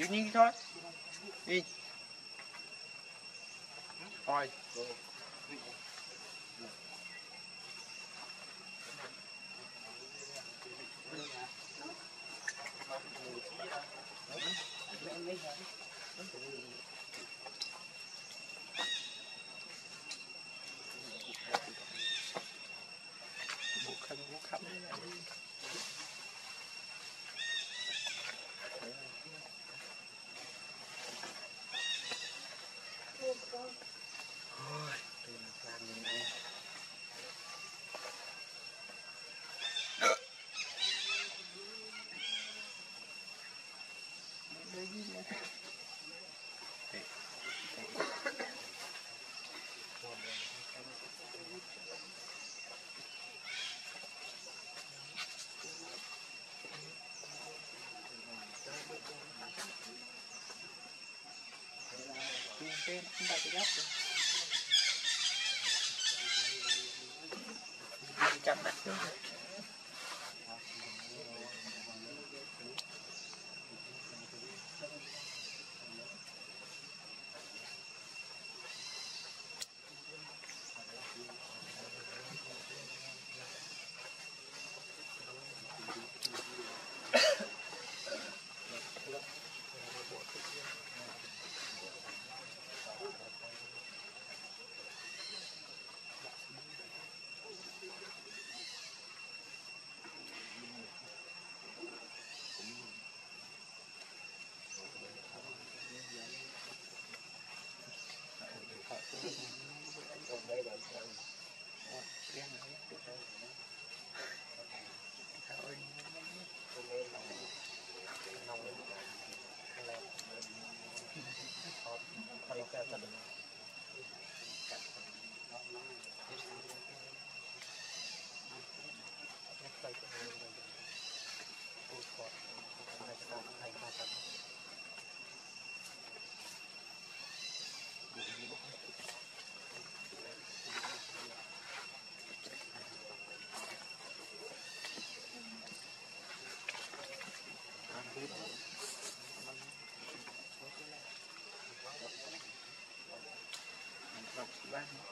đua đâu Giữ nhìn thôi Đi Thôi Bộ khăn bộ khăn Ôi, tôi làm như này Tiền tên không phải cái góc rồi ban.